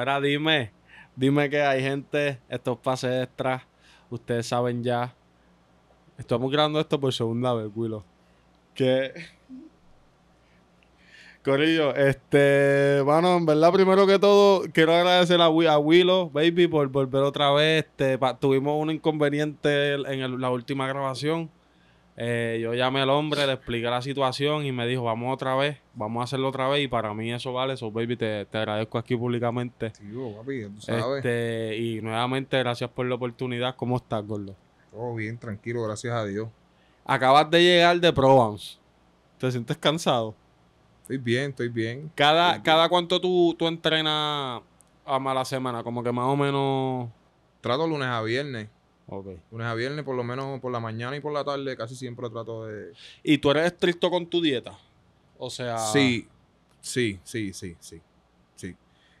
Espera, dime. Dime que hay gente, estos pases extras, ustedes saben ya. Estamos grabando esto por segunda vez, Willow. Que. Corillo, este. Bueno, en verdad, primero que todo, quiero agradecer a, a Willow, baby, por volver otra vez. Este, tuvimos un inconveniente en la última grabación. Eh, yo llamé al hombre, le expliqué la situación y me dijo, vamos otra vez, vamos a hacerlo otra vez. Y para mí eso vale, so baby, te, te agradezco aquí públicamente. Tío, papi, tú sabes. Este, y nuevamente, gracias por la oportunidad. ¿Cómo estás, gordo? Todo bien, tranquilo, gracias a Dios. Acabas de llegar de Provence. ¿Te sientes cansado? Estoy bien, estoy bien. ¿Cada, Estoy cada cuánto tú, tú entrenas a la semana? Como que más o menos... Trato lunes a viernes. Ok. Lunes a viernes, por lo menos por la mañana y por la tarde, casi siempre trato de. ¿Y tú eres estricto con tu dieta? O sea... Sí, sí, sí, sí, sí. Sí.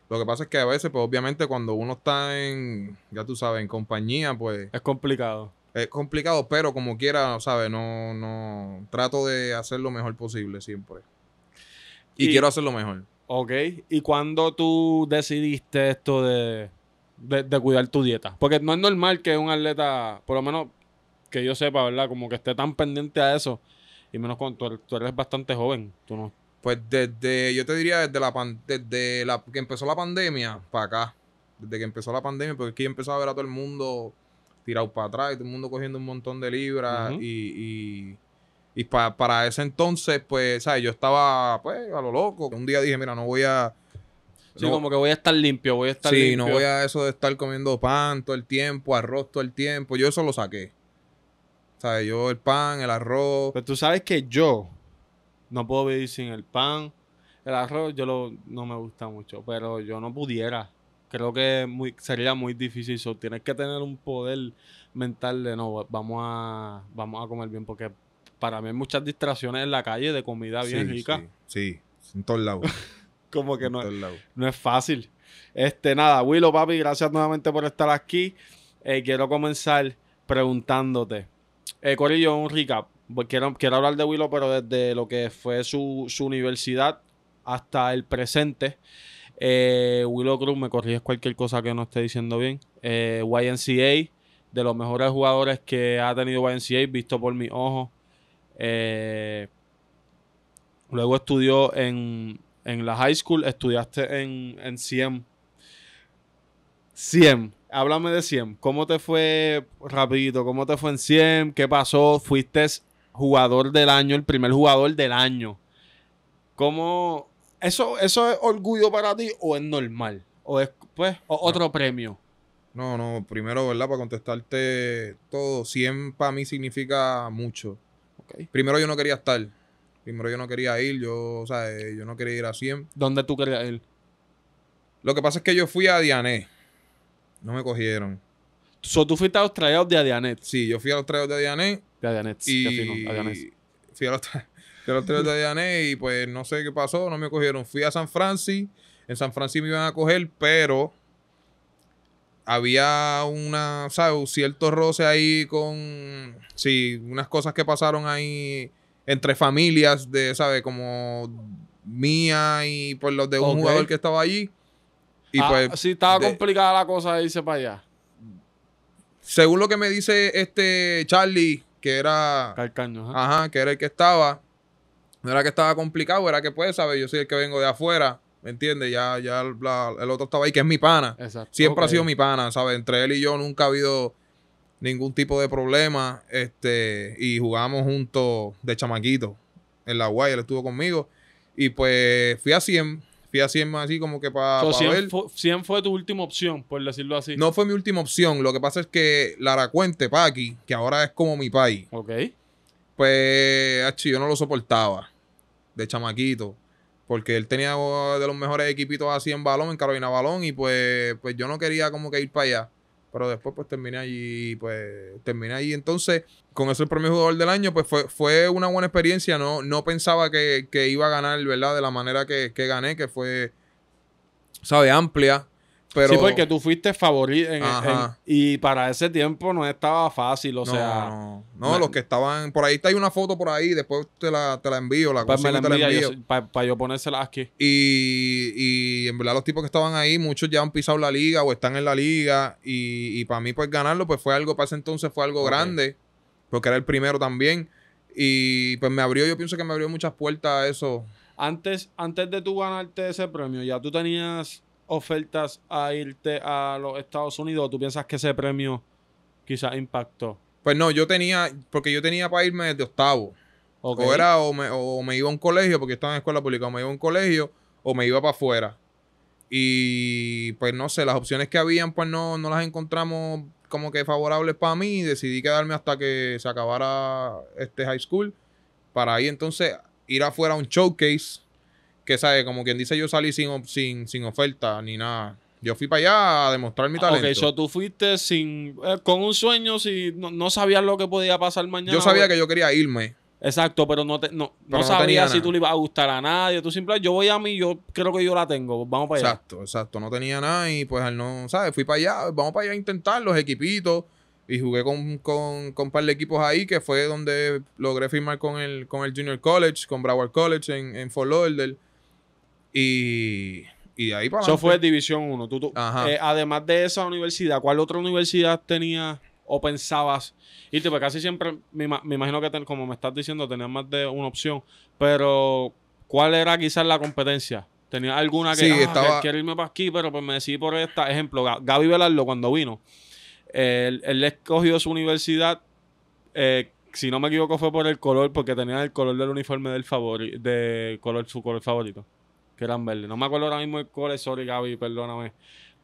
Lo que pasa es que a veces, pues obviamente, cuando uno está en, ya tú sabes, en compañía, pues Es complicado. es complicado, pero como quiera, ¿sabes? No, no. Trato de hacer lo mejor posible siempre. Y, Y- quiero hacerlo mejor. Ok. ¿Y cuándo tú decidiste esto de, de, de cuidar tu dieta? Porque no es normal que un atleta, por lo menos que yo sepa, ¿verdad? Como que esté tan pendiente a eso. Y menos cuando tú eres, tú eres bastante joven. Tú no. Pues desde, yo te diría desde la pan- desde la que empezó la pandemia para acá. Desde que empezó la pandemia, porque aquí empezó a ver a todo el mundo tirado para atrás, y todo el mundo cogiendo un montón de libras. Y, y, y pa- para ese entonces, pues, ¿sabes? Yo estaba, pues, a lo loco. Un día dije, mira, no voy a. Sí, no- como que voy a estar limpio, voy a estar Sí, limpio. no voy a eso de estar comiendo pan todo el tiempo, arroz todo el tiempo. Yo eso lo saqué. ¿Sabes? Yo el pan, el arroz. Pero tú sabes que yo no puedo vivir sin el pan. El arroz yo lo, no me gusta mucho, pero yo no pudiera. Creo que muy, sería muy difícil. So, tienes que tener un poder mental de no, vamos a, vamos a comer bien, porque para mí hay muchas distracciones en la calle de comida bien Sí, rica. Sí, sí, en todos lados. Como que no, no es fácil. Este, nada, Willow, papi, gracias nuevamente por estar aquí. Eh, quiero comenzar preguntándote. Eh, Corillo, un recap. Pues Quiero, quiero hablar de Willow, pero desde lo que fue su, su universidad hasta el presente. Eh, Willow Cruz, me corriges cualquier cosa que no esté diciendo bien. Eh, YNCA, de los mejores jugadores que ha tenido YNCA, visto por mis ojos. Eh, luego estudió en, en la high school, estudiaste en, en CIEM. CIEM, háblame de CIEM. ¿Cómo te fue, rapidito, cómo te fue en CIEM? ¿Qué pasó? Fuiste jugador del año, el primer jugador del año. ¿Cómo? ¿Eso, eso es orgullo para ti o es normal? ¿O es, pues, o- otro premio? No, no, primero, ¿verdad? Para contestarte todo, 100 para mí significa mucho. Primero yo no quería estar. Primero yo no quería ir, yo, o sea, eh, yo no quería ir a 100. ¿Dónde tú querías ir? Lo que pasa es que yo fui a Diané. No me cogieron. So, tú fuiste a los tryouts de Adianet. Sí, yo fui a los de Diané De Adianet, y qué fino, Adianet. fui a los, tra- fui a los de Diané y pues no sé qué pasó, no me cogieron. Fui a San Francis, en San Francisco me iban a coger, pero había una, ¿sabes? Un cierto roce ahí con, sí, unas cosas que pasaron ahí entre familias de, ¿sabes? Como mía y pues los de un jugador que estaba allí. Y Ah, pues, sí, estaba de- complicada la cosa de irse para allá. según lo que me dice este Charlie, que era, Calcaño, ajá. ajá, que era el que estaba, no era que estaba complicado, era que pues, ¿sabes? Yo soy el que vengo de afuera, ¿me entiendes? Ya, ya la- el otro estaba ahí, que es mi pana. Exacto. Siempre ha sido mi pana, ¿sabes? Entre él y yo nunca ha habido ningún tipo de problema. Este, y jugábamos juntos de chamaquito. En la guay, él estuvo conmigo. Y pues fui a 100. Fui a 100 así como que para So, 100, ver. fue, 100 fue tu última opción, por decirlo así. No fue mi última opción. Lo que pasa es que Laracuente, Paqui, que ahora es como mi país, Ok. pues achi, yo no lo soportaba de chamaquito. Porque él tenía de los mejores equipitos así en balón, en Carolina Balón, y pues, pues yo no quería como que ir para allá. Pero después pues terminé allí, pues terminé allí. Entonces, con eso el premio jugador del año, pues fue, fue una buena experiencia. No, no pensaba que, que iba a ganar, ¿verdad? De la manera que, que gané, que fue, sabe, amplia. Pero, sí, porque tú fuiste favorito. en- en- y para ese tiempo no estaba fácil, o no, sea. no, los que estaban. Por ahí está hay una foto por ahí, después te la, te la envío, la Pues consigo la te la envío. para yo ponérsela aquí. Y, y en verdad los tipos que estaban ahí, muchos ya han pisado la liga o están en la liga. Y, y para mí, pues ganarlo, pues fue algo, para ese entonces fue algo grande, porque era el primero también. Y pues me abrió, yo pienso que me abrió muchas puertas a eso. Antes, antes de tú ganarte ese premio, ¿ya tú tenías ofertas a irte a los Estados Unidos o tú piensas que ese premio quizás impactó? Pues no, yo tenía, porque yo tenía para irme desde octavo. O era o me, o me iba a un colegio, porque estaba en escuela pública, o me iba a un colegio, o me iba para afuera. Y pues no sé, las opciones que habían, pues no, no las encontramos como que favorables para mí. Y decidí quedarme hasta que se acabara este high school. Para ahí entonces ir afuera a un showcase. Que sabe, como quien dice, yo salí sin, sin, sin oferta ni nada. Yo fui para allá a demostrar mi talento. Ok, so tú fuiste sin, eh, con un sueño, si no, no sabías lo que podía pasar mañana. yo sabía que yo quería irme. Exacto, pero no, te, no, Pero no sabías si nada. tú le ibas a gustar a nadie. Tú simplemente, yo voy a mí, yo creo que yo la tengo. Vamos para allá. Exacto, exacto. No tenía nada y pues al no, ¿sabes? Fui para allá, vamos para allá a intentar los equipitos y jugué con, con, con un par de equipos ahí que fue donde logré firmar con el, con el Junior College, con Broward College en, en Fort Lauderdale. Y, y de ahí para Eso fue. División 1. Tú, tú- Ajá. eh, además de esa universidad, ¿cuál otra universidad tenías o pensabas irte? Porque casi siempre, me, me imagino que ten- como me estás diciendo, tenías más de una opción. Pero, ¿cuál era quizás la competencia? ¿Tenías alguna que, Sí, ah, estaba- quiero irme para aquí, pero pues me decidí por esta? Ejemplo, Ga- Gaby Velardo cuando vino, él, él escogió su universidad, eh, si no me equivoco fue por el color, porque tenía el color del uniforme del favori de color, su color favorito que eran verdes. No me acuerdo ahora mismo el color, sorry Gaby, perdóname.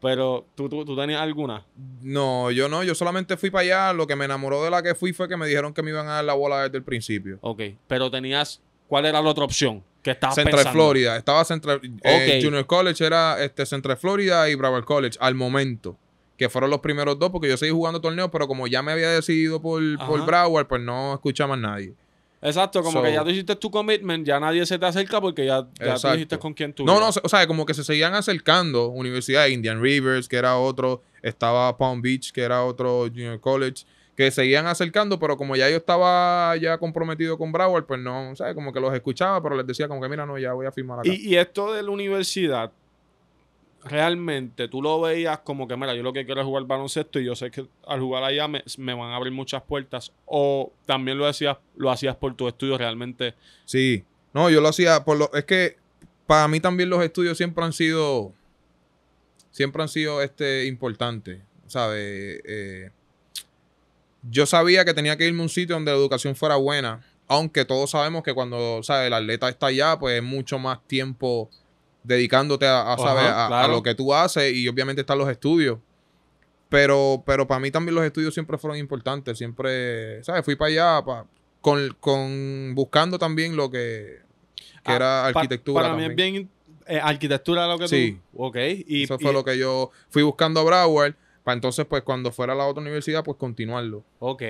Pero ¿tú, tú, tú tenías alguna. No, yo no, yo solamente fui para allá. Lo que me enamoró de la que fui fue que me dijeron que me iban a dar la bola desde el principio. Ok. Pero tenías. ¿Cuál era la otra opción? Que Central pensando? Florida, estaba Central eh, Ok. Junior College era este Central Florida y Broward College al momento, que fueron los primeros dos porque yo seguí jugando torneos, pero como ya me había decidido por, por. Broward, pues no escuchaba más nadie. Exacto, como So- que ya tú hiciste tu commitment, ya nadie se te acerca porque ya, ya tú dijiste con quién tú. No, no, o sea, como que se seguían acercando universidades, Indian Rivers, que era otro, estaba Palm Beach, que era otro Junior College, que seguían acercando, pero como ya yo estaba ya comprometido con Broward, pues no, o sea, como que los escuchaba, pero les decía como que mira, no, ya voy a firmar acá. Y, y esto de la universidad, realmente tú lo veías como que, mira, yo lo que quiero es jugar baloncesto y yo sé que al jugar allá me, me van a abrir muchas puertas. O también lo hacías, lo hacías por tu estudio realmente. Sí, no, yo lo hacía por lo, es que para mí también los estudios siempre han sido, siempre han sido este importantes, ¿sabes? Eh, yo sabía que tenía que irme a un sitio donde la educación fuera buena, aunque todos sabemos que cuando, ¿sabes? El atleta está allá, pues es mucho más tiempo dedicándote a, a, Ajá, ¿sabes? A- lo que tú haces y obviamente están los estudios. Pero, pero para mí también los estudios siempre fueron importantes, siempre, ¿sabes? Fui para allá pa- con, con buscando también lo que, que Ah, era Pa- arquitectura. Para mí es bien eh, arquitectura lo que Sí. tú. Ok. Y, Eso fue y- lo que yo fui buscando a Broward, para entonces, pues cuando fuera a la otra universidad, pues continuarlo. Ok.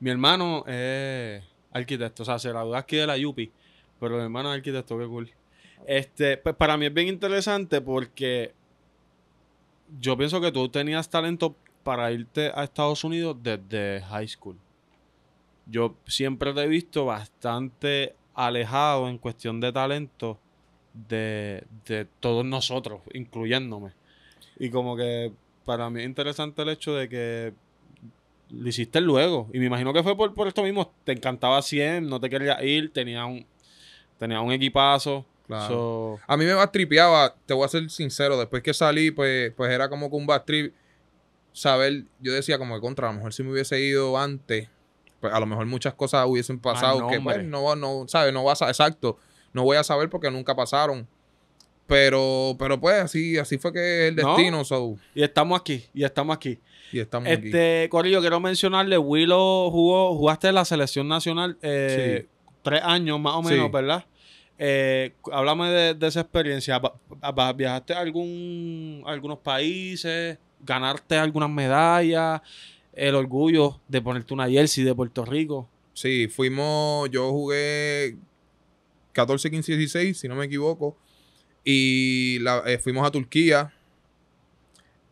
Mi hermano es arquitecto. O sea, se graduó aquí de la UPI. Pero mi hermano es arquitecto, qué cool. Este, pues para mí es bien interesante porque yo pienso que tú tenías talento para irte a Estados Unidos desde high school. Yo siempre te he visto bastante alejado en cuestión de talento de, de todos nosotros, incluyéndome. Y como que para mí es interesante el hecho de que lo hiciste luego. Y me imagino que fue por, por esto mismo. Te encantaba 100, no te querías ir, tenía un, tenía un equipazo. Claro. So, A mí me bastripeaba, te voy a ser sincero, después que salí, pues, pues era como que un bad trip. Saber, yo decía como que contra, a lo mejor si me hubiese ido antes, pues a lo mejor muchas cosas hubiesen pasado que pues no, no, ¿sabes? No vas a, exacto, no voy a saber porque nunca pasaron. Pero, pero pues así, así fue que el No. destino, so, y estamos aquí, y estamos aquí. y estamos aquí. Este, Corillo, quiero mencionarle, Willow jugó, jugaste en la selección nacional eh, tres años más o menos, Sí. ¿verdad? Eh, háblame de, de esa experiencia. ¿Viajaste a algún, a algunos países? ¿Ganarte algunas medallas? El orgullo de ponerte una jersey de Puerto Rico. Sí, fuimos, yo jugué 14, 15, 16, si no me equivoco. Y la- eh, fuimos a Turquía.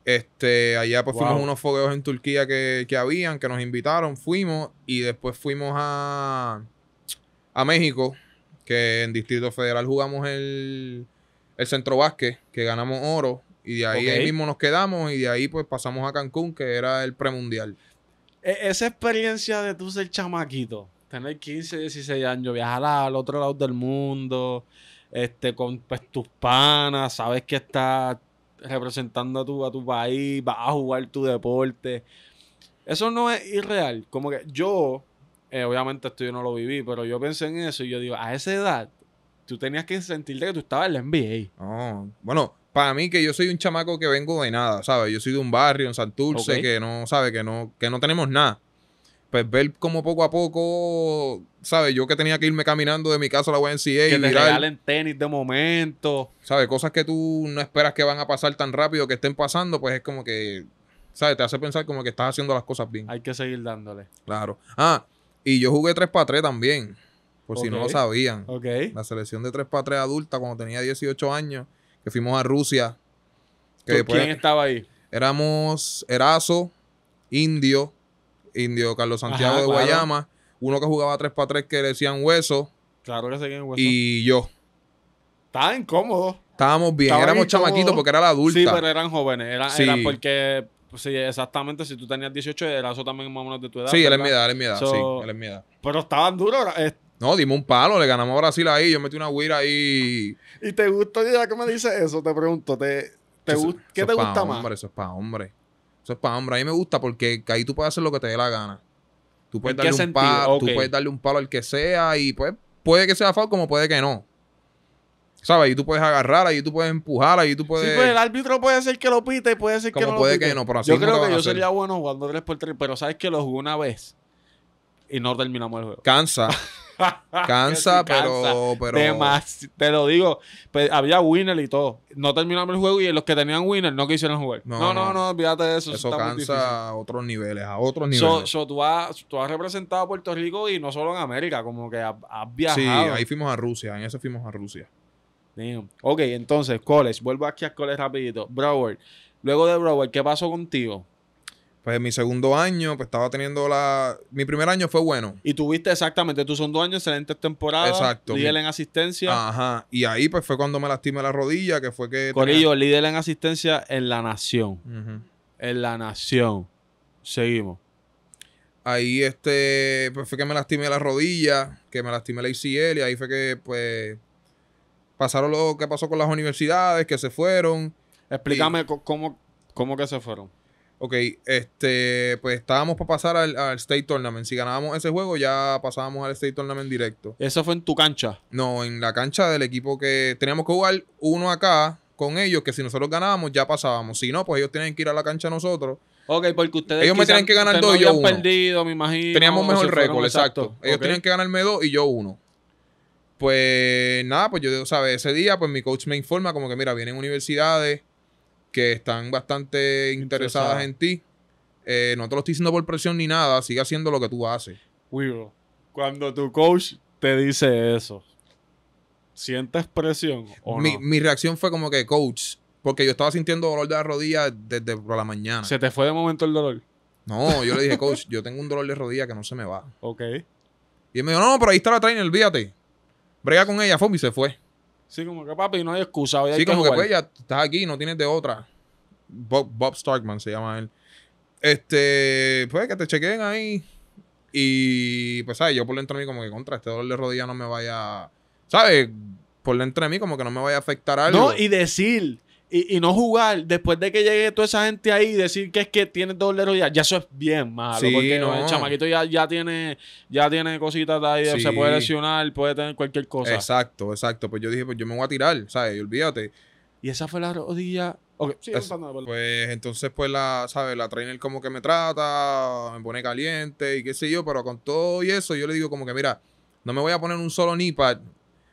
Este, allá pues fuimos a unos fogueos en Turquía que, que habían, que nos invitaron, fuimos y después fuimos a, a México, que en Distrito Federal jugamos el, el centro básquet, que ganamos oro y de ahí, ahí mismo nos quedamos y de ahí pues pasamos a Cancún, que era el premundial. E- esa experiencia de tú ser chamaquito, tener 15, 16 años, viajar al otro lado del mundo, este, con pues, tus panas, sabes que estás representando a tu, a tu país, vas a jugar tu deporte. Eso no es irreal. Como que yo, eh, obviamente esto yo no lo viví, pero yo pensé en eso y yo digo, a esa edad, tú tenías que sentirte que tú estabas en la NBA. No, bueno, para mí que yo soy un chamaco que vengo de nada, ¿sabes? Yo soy de un barrio en Santurce Ok. que no, ¿sabe? Que no, que no tenemos nada. Pues ver como poco a poco, ¿sabes? Yo que tenía que irme caminando de mi casa a la YMCA Que y te mirar, regalen tenis de momento. ¿sabes? Cosas que tú no esperas que van a pasar tan rápido, que estén pasando, pues es como que, ¿sabes? Te hace pensar como que estás haciendo las cosas bien. Hay que seguir dándole. Claro. Ah, y yo jugué 3x3 también, por si no lo sabían. Ok. La selección de 3x3 adulta cuando tenía 18 años, que fuimos a Rusia. Que ¿Quién estaba ahí? éramos Erazo, Indio, Indio Carlos Santiago Ajá, de claro. Guayama, uno que jugaba 3x3 que le decían hueso, Claro que se quién hueso. y yo. Estaba incómodo. Estábamos bien, Estaban éramos incómodos. chamaquitos porque era la adulta. Sí, pero eran jóvenes. Era, Sí. era porque, pues, sí, exactamente, si tú tenías 18, era eso también más o menos de tu edad. Sí, él es mi edad, él es mi edad, So- sí, él es mi edad. Pero estaban duros. eh, No, dimos un palo, le ganamos a Brasil ahí, yo metí una guira ahí. ¿Y te gustó ya que me dices eso? Te pregunto, ¿te, te Eso- ¿qué eso te gusta más? Hombre, eso es para hombre. Eso es para hombre. A mí me gusta porque ahí tú puedes hacer lo que te dé la gana. Tú puedes, ¿En qué darle un palo, tú Ok. puedes darle un palo al que sea y pues puede que sea foul como puede que no. ¿Sabes? Ahí tú puedes agarrar, ahí tú puedes empujar, ahí tú puedes... Sí, pues el árbitro puede ser que lo pite y puede ser que no puede lo pite. que no, pero así Yo creo lo que yo hacer. sería bueno jugando 3x3, pero sabes que lo jugué una vez y no terminamos el juego. Cansa, cansa, Sí, pero... pero te lo digo. Pues, había winner y todo. No terminamos el juego y los que tenían winner no quisieron jugar. No, No, no, no, no. olvídate de eso. Eso cansa a otros niveles, a otros niveles. So, so, tú, has, tú has representado a Puerto Rico y no solo en América, como que has, has viajado. sí, ahí fuimos a Rusia, en ese fuimos a Rusia. Damn. Ok, entonces, college. Vuelvo aquí a college rapidito. Broward. Luego de Broward, ¿qué pasó contigo? Pues en mi segundo año, pues estaba teniendo la... Mi primer año fue bueno. Y tuviste exactamente, tú son dos años, excelentes temporadas. Exacto. Líder en asistencia. Ajá. Y ahí pues fue cuando me lastimé la rodilla, que fue que... Corillo, líder en asistencia en la nación. tenía-. En la nación. Seguimos. Ahí este, pues fue que me lastimé la rodilla, que me lastimé la ACL y ahí fue que pues pasaron lo que pasó con las universidades, que se fueron. Explícame cómo, cómo que se fueron. Ok, este, pues estábamos para pasar al, al State Tournament. Si ganábamos ese juego, ya pasábamos al State Tournament directo. Eso fue en tu cancha. No, en la cancha del equipo que teníamos que jugar uno acá con ellos, que si nosotros ganábamos, ya pasábamos. Si no, pues ellos tienen que ir a la cancha nosotros. Ok, porque ustedes. Ellos me que ganar dos no y yo uno. perdido, me imagino. Teníamos mejor récord, exacto. Ellos Ok. tenían que ganarme dos y yo uno. Pues nada, pues yo, ¿sabes? Ese día, pues mi coach me informa como que, mira, vienen universidades que están bastante interesadas en ti. Eh, no te lo estoy diciendo por presión ni nada, sigue haciendo lo que tú haces. Weirdo. Cuando tu coach te dice eso, ¿sientes presión o Mi, no? mi reacción fue como que, coach, porque yo estaba sintiendo dolor de la rodilla desde por la mañana. ¿Se te fue de momento el dolor? No, yo le dije, coach, yo tengo un dolor de rodilla que no se me va. Ok. Y él me dijo, no, pero ahí está la trainer, olvídate. Brega con ella, fue y se fue. Sí, como que papi, no hay excusa. Hoy Sí, que como que jugar. pues ya estás aquí, no tienes de otra. Bob, Bob Starkman se llama él. Este, pues que te chequeen ahí. Y pues, ¿sabes? Yo por dentro de mí como que contra este dolor de rodilla no me vaya, ¿sabes? Por dentro de mí como que no me vaya a afectar algo. No, y decir, y, y no jugar después de que llegue toda esa gente ahí y decir que es que tiene de rodilla, ya eso es bien malo. Sí, porque no. el chamaquito ya, ya tiene ya tiene cositas ahí, Sí. se puede lesionar, puede tener cualquier cosa. Exacto, exacto. Pues yo dije, pues yo me voy a tirar, ¿sabes? Y olvídate. Y esa fue la rodilla. Ok, sí, Es- Pues entonces, pues la, ¿sabes? La trainer como que me trata, me pone caliente y qué sé yo, pero con todo y eso, yo le digo como que, mira, no me voy a poner un solo knee pad,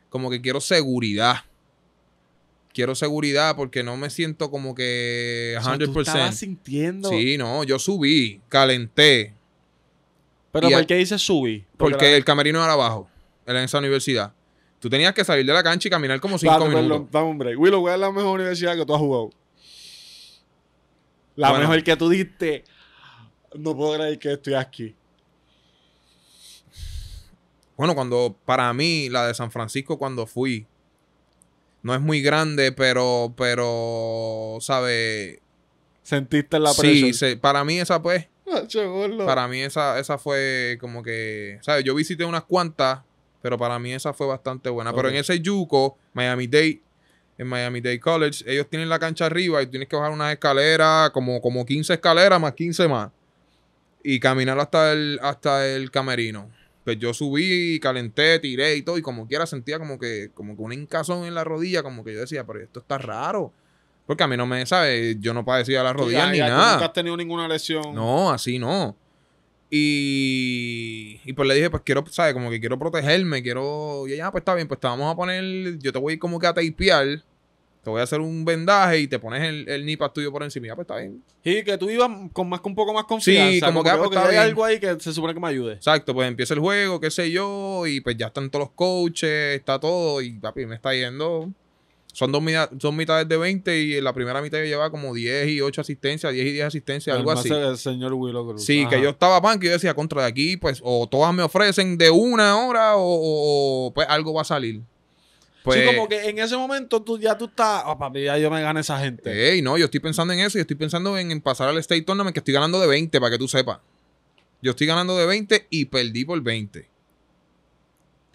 como que quiero seguridad. Quiero seguridad porque no me siento como que 100%. Tú estabas sintiendo. Sí, no, yo subí, calenté, Pero ¿por qué dices subí? porque la- el camerino era abajo, era en esa universidad. Tú tenías que salir de la cancha y caminar como cinco minutos. dame un break. Willow, ¿cuál es la mejor universidad que tú has jugado? La Bueno. mejor que tú diste. No puedo creer que estoy aquí. Bueno, cuando para mí la de San Francisco cuando fui no es muy grande, pero pero sabe, Sentiste la sí, presión. se- para mí esa pues, para mí esa esa fue como que, sabes, yo visité unas cuantas, pero para mí esa fue bastante buena, pero en ese Yuko, Miami Dade en Miami Dade College, ellos tienen la cancha arriba y tienes que bajar unas escaleras, como, como 15 escaleras más 15 más. Y caminar hasta el, hasta el camerino. Pues yo subí, calenté, tiré y todo, y como quiera sentía como que, como que un hincazón en la rodilla, como que yo decía, pero esto está raro. Porque a mí no me, ¿sabes? Yo no padecía las rodillas Ya, ni ya, tú nada. Nunca has tenido ninguna lesión. No, así no. Y, y pues le dije, pues quiero, ¿sabes? Como que quiero protegerme, quiero... Y ella, "Ah, pues está bien, pues te vamos a poner, yo te voy como que a tapear, te voy a hacer un vendaje y te pones el, el nipas tuyo por encima. Ya, pues está bien. Y que tú ibas con más que un poco más confianza. Sí, como que, ah, pues, ok, está hay bien. algo ahí que se supone que me ayude. Exacto, pues empieza el juego, qué sé yo, y pues ya están todos los coaches, está todo, y papi, me está yendo... Son dos, mida- son mitades de 20 y en la primera mitad yo llevaba como 10 y 8 asistencias, 10 y 10 asistencias, algo así. El señor Willow Cruz. Sí, Ajá. que yo estaba pan, que yo decía, contra de aquí, pues, o todas me ofrecen de una hora, o, pues algo va a salir. Pues, sí, como que en ese momento tú ya tú estás. Ah, papi, ya yo me gané esa gente. ey, no, yo estoy pensando en eso, yo estoy pensando en, en pasar al State Tournament, que estoy ganando de 20, para que tú sepas. Yo estoy ganando de 20 y perdí por 20.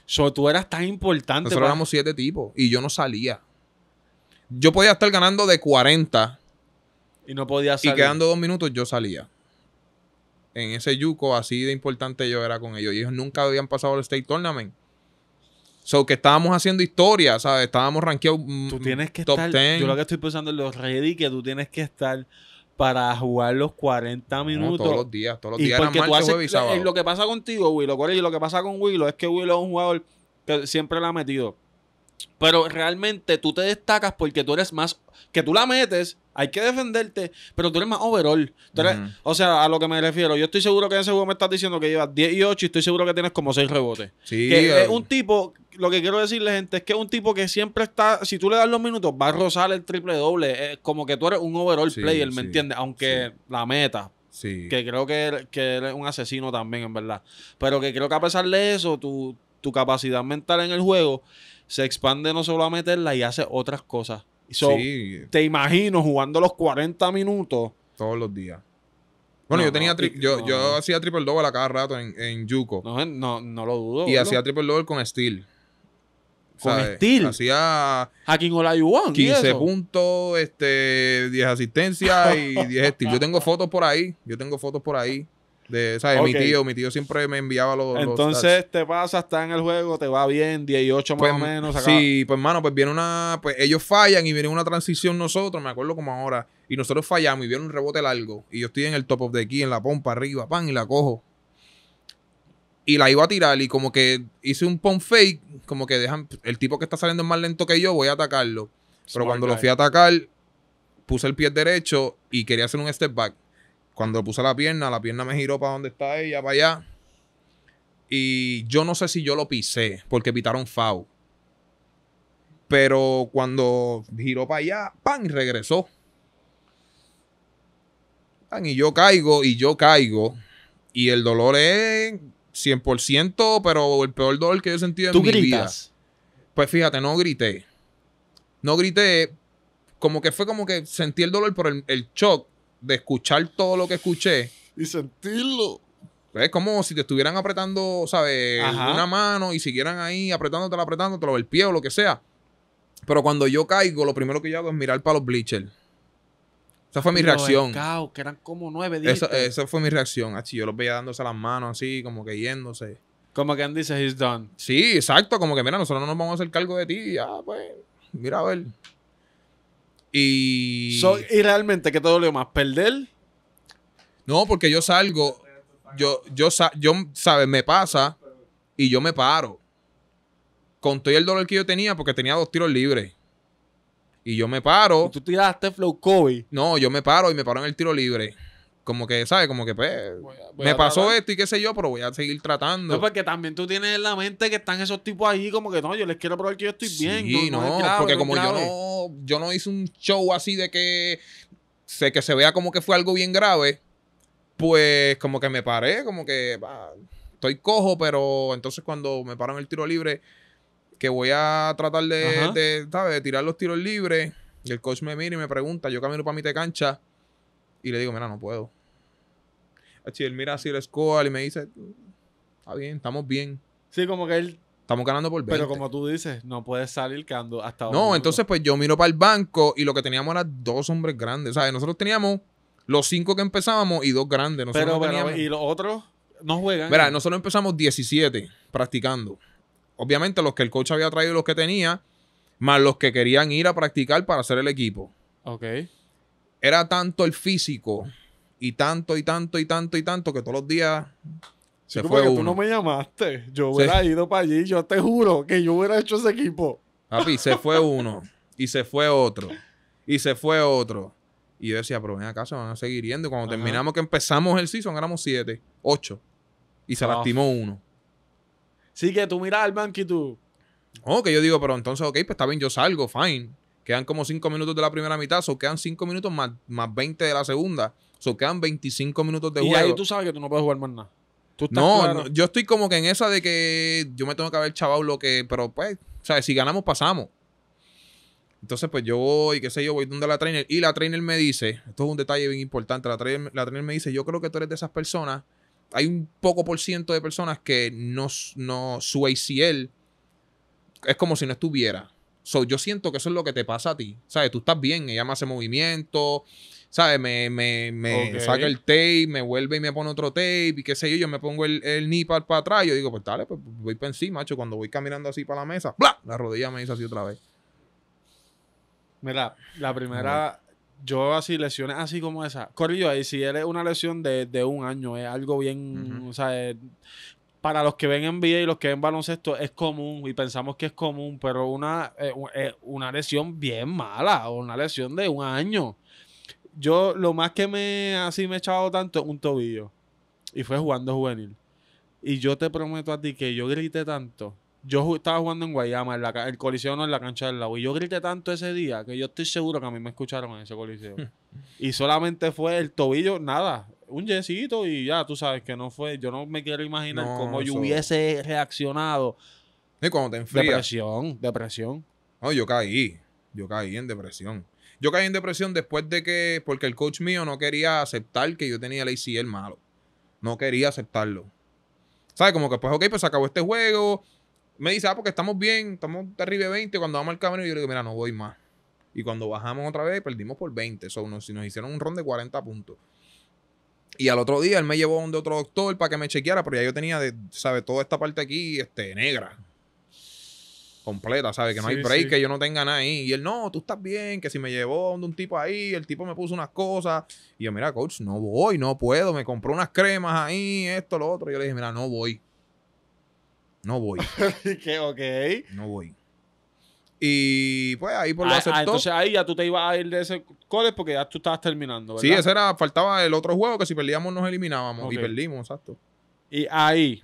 So, tú eras tan importante. Nosotros pa- éramos siete tipos y yo no salía. Yo podía estar ganando de 40 Y no podías y salir. quedando dos minutos yo salía. En ese yuco, así de importante yo era con ellos. Y ellos nunca habían pasado al State Tournament. So que estábamos haciendo historia, ¿sabes? Estábamos rankeados mm, Tú tienes que top estar. 10. Yo lo que estoy pensando en los ready que tú tienes que estar para jugar los 40 No, minutos. todos los días, todos los y días eran porque tú haces, jueves y sábado. eh, lo que pasa contigo, Willow, y lo que pasa con Willow es que Willow es un jugador que siempre la ha metido. Pero realmente tú te destacas porque tú eres más. Que tú la metes, hay que defenderte, pero tú eres más overall. Tú eres-. O sea, a lo que me refiero, yo estoy seguro que en ese juego me estás diciendo que llevas 10 y 8 y estoy seguro que tienes como 6 rebotes. Sí, Que eh, es un tipo, lo que quiero decirle, gente, es que es un tipo que siempre está, si tú le das los minutos, va a rozar el triple doble. Es como que tú eres un overall Sí, player, ¿me sí, entiendes? Aunque la meta, sí. que creo que, eres- que eres un asesino también, en verdad. Pero que creo que a pesar de eso, tu, tu capacidad mental en el juego se expande no solo a meterla y hace otras cosas. So, sí, Te imagino jugando los 40 minutos. todos los días. Bueno, No, yo tenía no, yo, no. yo hacía triple double a cada rato en, en Yuko. No, no, no lo dudo. y hacía triple double con Steel. ¿Con. Steel? Hacía Hacking Olajuwon. ¿y 15 eso? puntos, este, 10 asistencias y 10 steals. Yo tengo fotos por ahí. Yo tengo fotos por ahí. De, ¿sabes? Mi tío, mi tío siempre me enviaba los. los Entonces te pasa, está en el juego, te va bien, 10 y 8 más Pues, o menos. acaba- sí, pues mano, pues viene una, pues ellos fallan y viene una transición nosotros, me acuerdo como ahora, y nosotros fallamos y viene un rebote largo y yo estoy en el top of the key, en la pompa arriba, pan, y la cojo. Y la iba a tirar y como que hice un pump fake, como que dejan, el tipo que está saliendo es más lento que yo, voy a atacarlo. Pero cuando guy. lo fui a atacar, puse el pie derecho y quería hacer un step back. Cuando puse la pierna, la pierna me giró para donde está ella, para allá. Y yo no sé si yo lo pisé, porque pitaron foul. Pero cuando giró para allá, ¡pam! regresó. ¡Pam! Y yo caigo, y yo caigo. Y el dolor es 100%, pero el peor dolor que yo he sentido en Tú mi vida. Pues fíjate, no grité. No grité. Como que fue como que sentí el dolor por el, el shock de escuchar todo lo que escuché. Y sentirlo. Es como si te estuvieran apretando, ¿sabes? Ajá. Una mano y siguieran ahí apretándotela, apretándotela, o el pie o lo que sea. Pero cuando yo caigo, lo primero que yo hago es mirar para los bleachers. Esa fue mi reacción. que eran como 9 días. Esa, fue mi reacción. Achi, yo los veía dándose las manos así, como que yéndose. Como quien dice, he's done. Sí, exacto. Como que, mira, nosotros no nos vamos a hacer cargo de ti. Ya, pues, mira a ver. Y... So, y realmente, ¿qué te dolió más? ¿Perder? No, porque yo salgo, yo, yo, sa- yo, ¿sabes? Me pasa y yo me paro. Con todo el dolor que yo tenía, porque tenía dos tiros libres. Y yo me paro. Y tú tiraste flow Kobe. No, yo me paro y me paro en el tiro libre. Como que, ¿sabes? Como que, pues, Voy a- voy me pasó tratar. esto y qué sé yo, pero voy a seguir tratando. No, porque también tú tienes en la mente que están esos tipos ahí como que no, yo les quiero probar que yo estoy bien. Sí, no, grave, porque como yo no, yo no hice un show así de que, sé que se vea como que fue algo bien grave, pues como que me paré, como que bah, estoy cojo, pero entonces cuando me paro en el tiro libre, que voy a tratar de, ¿sabes? de tirar los tiros libres, y el coach me mira y me pregunta, yo camino para mi de cancha, y le digo, mira, no puedo. Achi, él mira así el score y me dice, está bien, estamos bien, Sí, como que él. estamos ganando por 20. Pero como tú dices, no puedes salir quedando hasta un No, entonces pues yo miro para el banco y lo que teníamos eran dos hombres grandes. ¿Sabes? Nosotros teníamos los cinco que empezábamos y dos grandes. Nosotros Pero, no pero, y los otros no juegan. Mira, nosotros empezamos 17 practicando. Obviamente los que el coach había traído y los que tenía, más los que querían ir a practicar para hacer el equipo. Ok. Era tanto el físico y tanto y tanto y tanto y tanto que todos los días se Sí, fue porque uno. tú no me llamaste. Yo Sí. hubiera ido para allí. Yo te juro que yo hubiera hecho ese equipo. Papi, se fue uno. Y se fue otro. Y se fue otro. Y yo decía, pero ven acá, se van a seguir yendo. Y Cuando Ajá. terminamos que empezamos el season, éramos siete, ocho. Y se Ah. lastimó uno. Sí, que tú miras al banco y tú. Oh, que yo digo, pero entonces, ok, pues está bien, yo salgo, fine. Quedan como cinco minutos de la primera mitad, so quedan cinco minutos más, más 20 de la segunda. So quedan 25 minutos de y juego. ahí tú sabes que tú no puedes jugar más nada. Tú estás No, claro. no, yo estoy como que en esa de que yo me tengo que haber chavado lo que, pero pues, ¿sabes? Si ganamos, pasamos. Entonces, pues yo voy, qué sé yo, voy donde la trainer y la trainer me dice, esto es un detalle bien importante, la trainer, la trainer me dice, yo creo que tú eres de esas personas, hay un poco por ciento de personas que no, no su ACL es como si no estuviera. So, yo siento que eso es lo que te pasa a ti. ¿Sabes? Tú estás bien, ella me hace movimiento, ¿sabes? Me, me, me saca el tape, me vuelve y me pone otro tape y qué sé yo, yo me pongo el, el para atrás. Yo digo, pues dale, pues voy para encima, macho. Cuando voy caminando así para la mesa, ¡bla! La rodilla me hizo así otra vez. Mira, la primera, yo así, lesiones así como esa. Corrillo, ahí si eres una lesión de, de un año, es algo bien, o sea, es- para los que ven NBA y los que ven baloncesto es común y pensamos que es común, pero una, eh, eh, una lesión bien mala o una lesión de un año. Yo lo más que me así me he echado tanto es un tobillo y fue jugando juvenil. Y yo te prometo a ti que yo grité tanto. Yo estaba jugando en Guayama, en la, el coliseo no en la cancha del lago. Y yo grité tanto ese día que yo estoy seguro que a mí me escucharon en ese coliseo. y solamente fue el tobillo, nada, un yesito y ya, tú sabes que no fue. Yo no me quiero imaginar No, cómo yo hubiese reaccionado. Y cuando te enfrías, Depresión, depresión. no, yo caí. Yo caí en depresión. Yo caí en depresión después de que, porque el coach mío no quería aceptar que yo tenía el ACL malo. No quería aceptarlo. ¿Sabes? Como que, pues, ok, pues se acabó este juego. Me dice, ah, porque estamos bien, estamos de arriba de 20. Cuando vamos al camino, yo le digo, mira, no voy más. Y cuando bajamos otra vez, perdimos por 20. So, nos, nos hicieron un ron de 40 puntos. Y al otro día, él me llevó a donde otro doctor para que me chequeara, pero ya yo tenía, de, ¿sabes? Toda esta parte aquí, este, negra. Completa, ¿sabes? Que no hay break, sí. que yo no tenga nada ahí. Y él, no, tú estás bien, que si me llevó donde un tipo ahí, el tipo me puso unas cosas. Y yo, mira, coach, no voy, no puedo. Me compró unas cremas ahí, esto, lo otro. Y yo le dije, mira, no voy. No voy, que, ok. no voy. Y pues ahí por lo Ah, ah, aceptó. entonces ahí ya tú te ibas a ir de ese college porque ya tú estabas terminando, ¿verdad? sí, ese era, faltaba el otro juego que si perdíamos nos eliminábamos. Y perdimos, exacto. Y ahí,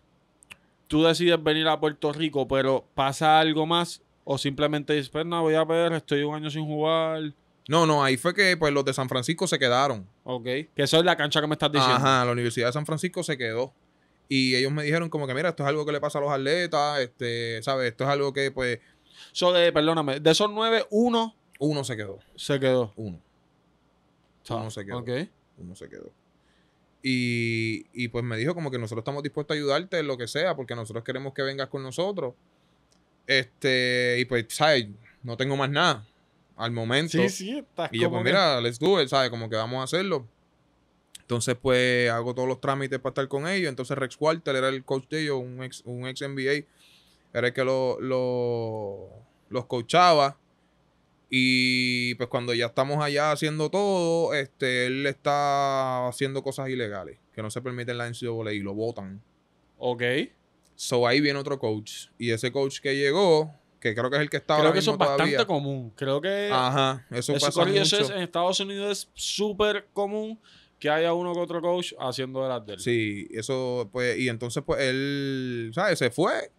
tú decides venir a Puerto Rico, pero ¿pasa algo más? O simplemente dices, pues no, voy a ver, estoy un año sin jugar. No, no, ahí fue que pues los de San Francisco se quedaron. Ok. Que eso es la cancha que me estás diciendo. Ajá, la Universidad de San Francisco se quedó. Y ellos me dijeron como que, mira, esto es algo que le pasa a los atletas, este, ¿sabes? Esto es algo que, pues, So de, perdóname, de esos nueve, uno uno se quedó. se quedó. Uno. Ah, Uno se quedó. Ok. Uno se quedó. Y, y pues me dijo como que nosotros estamos dispuestos a ayudarte en lo que sea, porque nosotros queremos que vengas con nosotros. Este, y pues, ¿sabes? No tengo más nada al momento. Sí, sí, estás Y yo, como pues que- mira, let's do it, ¿sabes? Como que vamos a hacerlo. Entonces, pues hago todos los trámites para estar con ellos. Entonces, Rex Walter era el coach de ellos, un ex, un ex NBA. Era el que lo, lo- los coachaba. Y pues cuando ya estamos allá haciendo todo, este, él está haciendo cosas ilegales que no se permiten en la NCAA y lo votan. Ok. So ahí viene otro coach. Y ese coach que llegó, que creo que es el que está Creo que eso es bastante todavía. común. Creo que Ajá, eso, eso, pasa mucho. es- en Estados Unidos es súper común que haya uno que otro coach haciendo de las de él. Sí, eso, pues, y entonces, pues, él, ¿sabes? Se fue.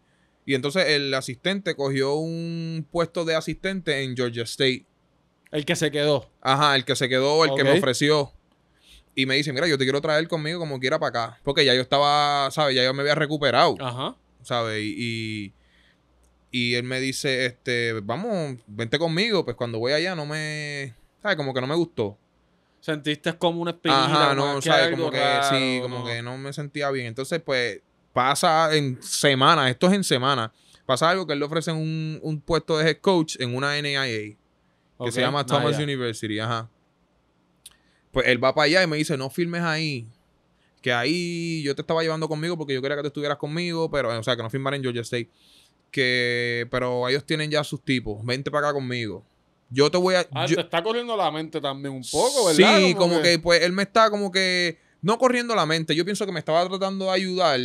Y entonces el asistente cogió un puesto de asistente en Georgia State, El que se quedó. Ajá, el que se quedó, el que me ofreció. Y me dice, mira, yo te quiero traer conmigo como quiera para acá. Porque ya yo estaba, ¿sabes? Ya yo me había recuperado, Ajá. ¿sabes? Y, y, y él me dice, este, vamos, vente conmigo. Pues cuando voy allá no me, ¿sabes? Como que no me gustó. Sentiste como una espinita. Ajá, no, ¿sabes? algo Como que raro, sí, como ¿no? que no me sentía bien. Entonces, pues, pasa en semana, esto es en semana. Pasa algo que él le ofrecen un, un puesto de head coach en una NIA que se llama nah, Thomas. University, ajá. Pues él va para allá y me dice, no firmes ahí. Que ahí yo te estaba llevando conmigo porque yo quería que tú estuvieras conmigo, pero, o sea, que no firmara en Georgia State. Que, pero ellos tienen ya sus tipos. Vente para acá conmigo. Yo te voy a. Ah, yo- te está corriendo la mente también un poco, ¿verdad? Sí, como que pues él me está como que no corriendo la mente. Yo pienso que me estaba tratando de ayudar,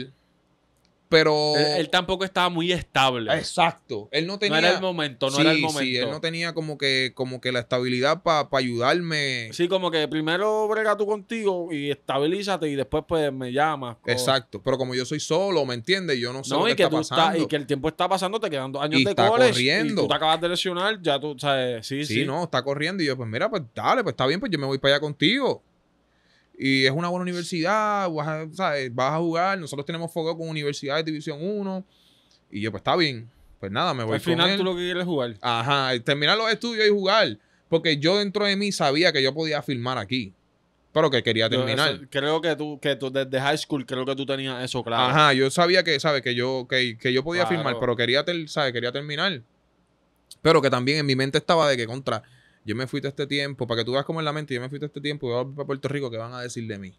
pero Él, él tampoco estaba muy estable. exacto, él no tenía No era el momento, no sí, era el momento. Sí, él no tenía como que como que la estabilidad para ayudarme. Sí, como que primero brega tú contigo y estabilízate y después pues me llamas. co- Exacto, pero como yo soy solo, ¿me entiendes? Yo no sé No, lo y que, que, está tú pasando. y que el tiempo está pasando, te quedan dos años Y de está college corriendo. y tú te acabas de lesionar, ya tú, sabes, sí, sí, sí. no, está corriendo y yo pues mira, pues dale, pues está bien, pues yo me voy para allá contigo. Y es una buena universidad, vas a, ¿sabes? vas a jugar, nosotros tenemos fogueo con universidades de División 1 y yo pues está bien. Pues nada, me voy Al con final él. tú lo que quieres es jugar. Ajá, terminar los estudios y jugar. Porque yo dentro de mí sabía que yo podía firmar aquí. Pero que quería terminar. eso- creo que tú, que tú desde high school, creo que tú tenías eso claro. Ajá, yo sabía que, ¿sabes? Que yo, que, que yo podía Claro. firmar, pero quería, ter- ¿sabes? Quería terminar. Pero que también en mi mente estaba de que contra, yo me fui de este tiempo, para que tú veas cómo en la mente, yo me fui de este tiempo y voy a volver para Puerto Rico, ¿qué van a decir de mí?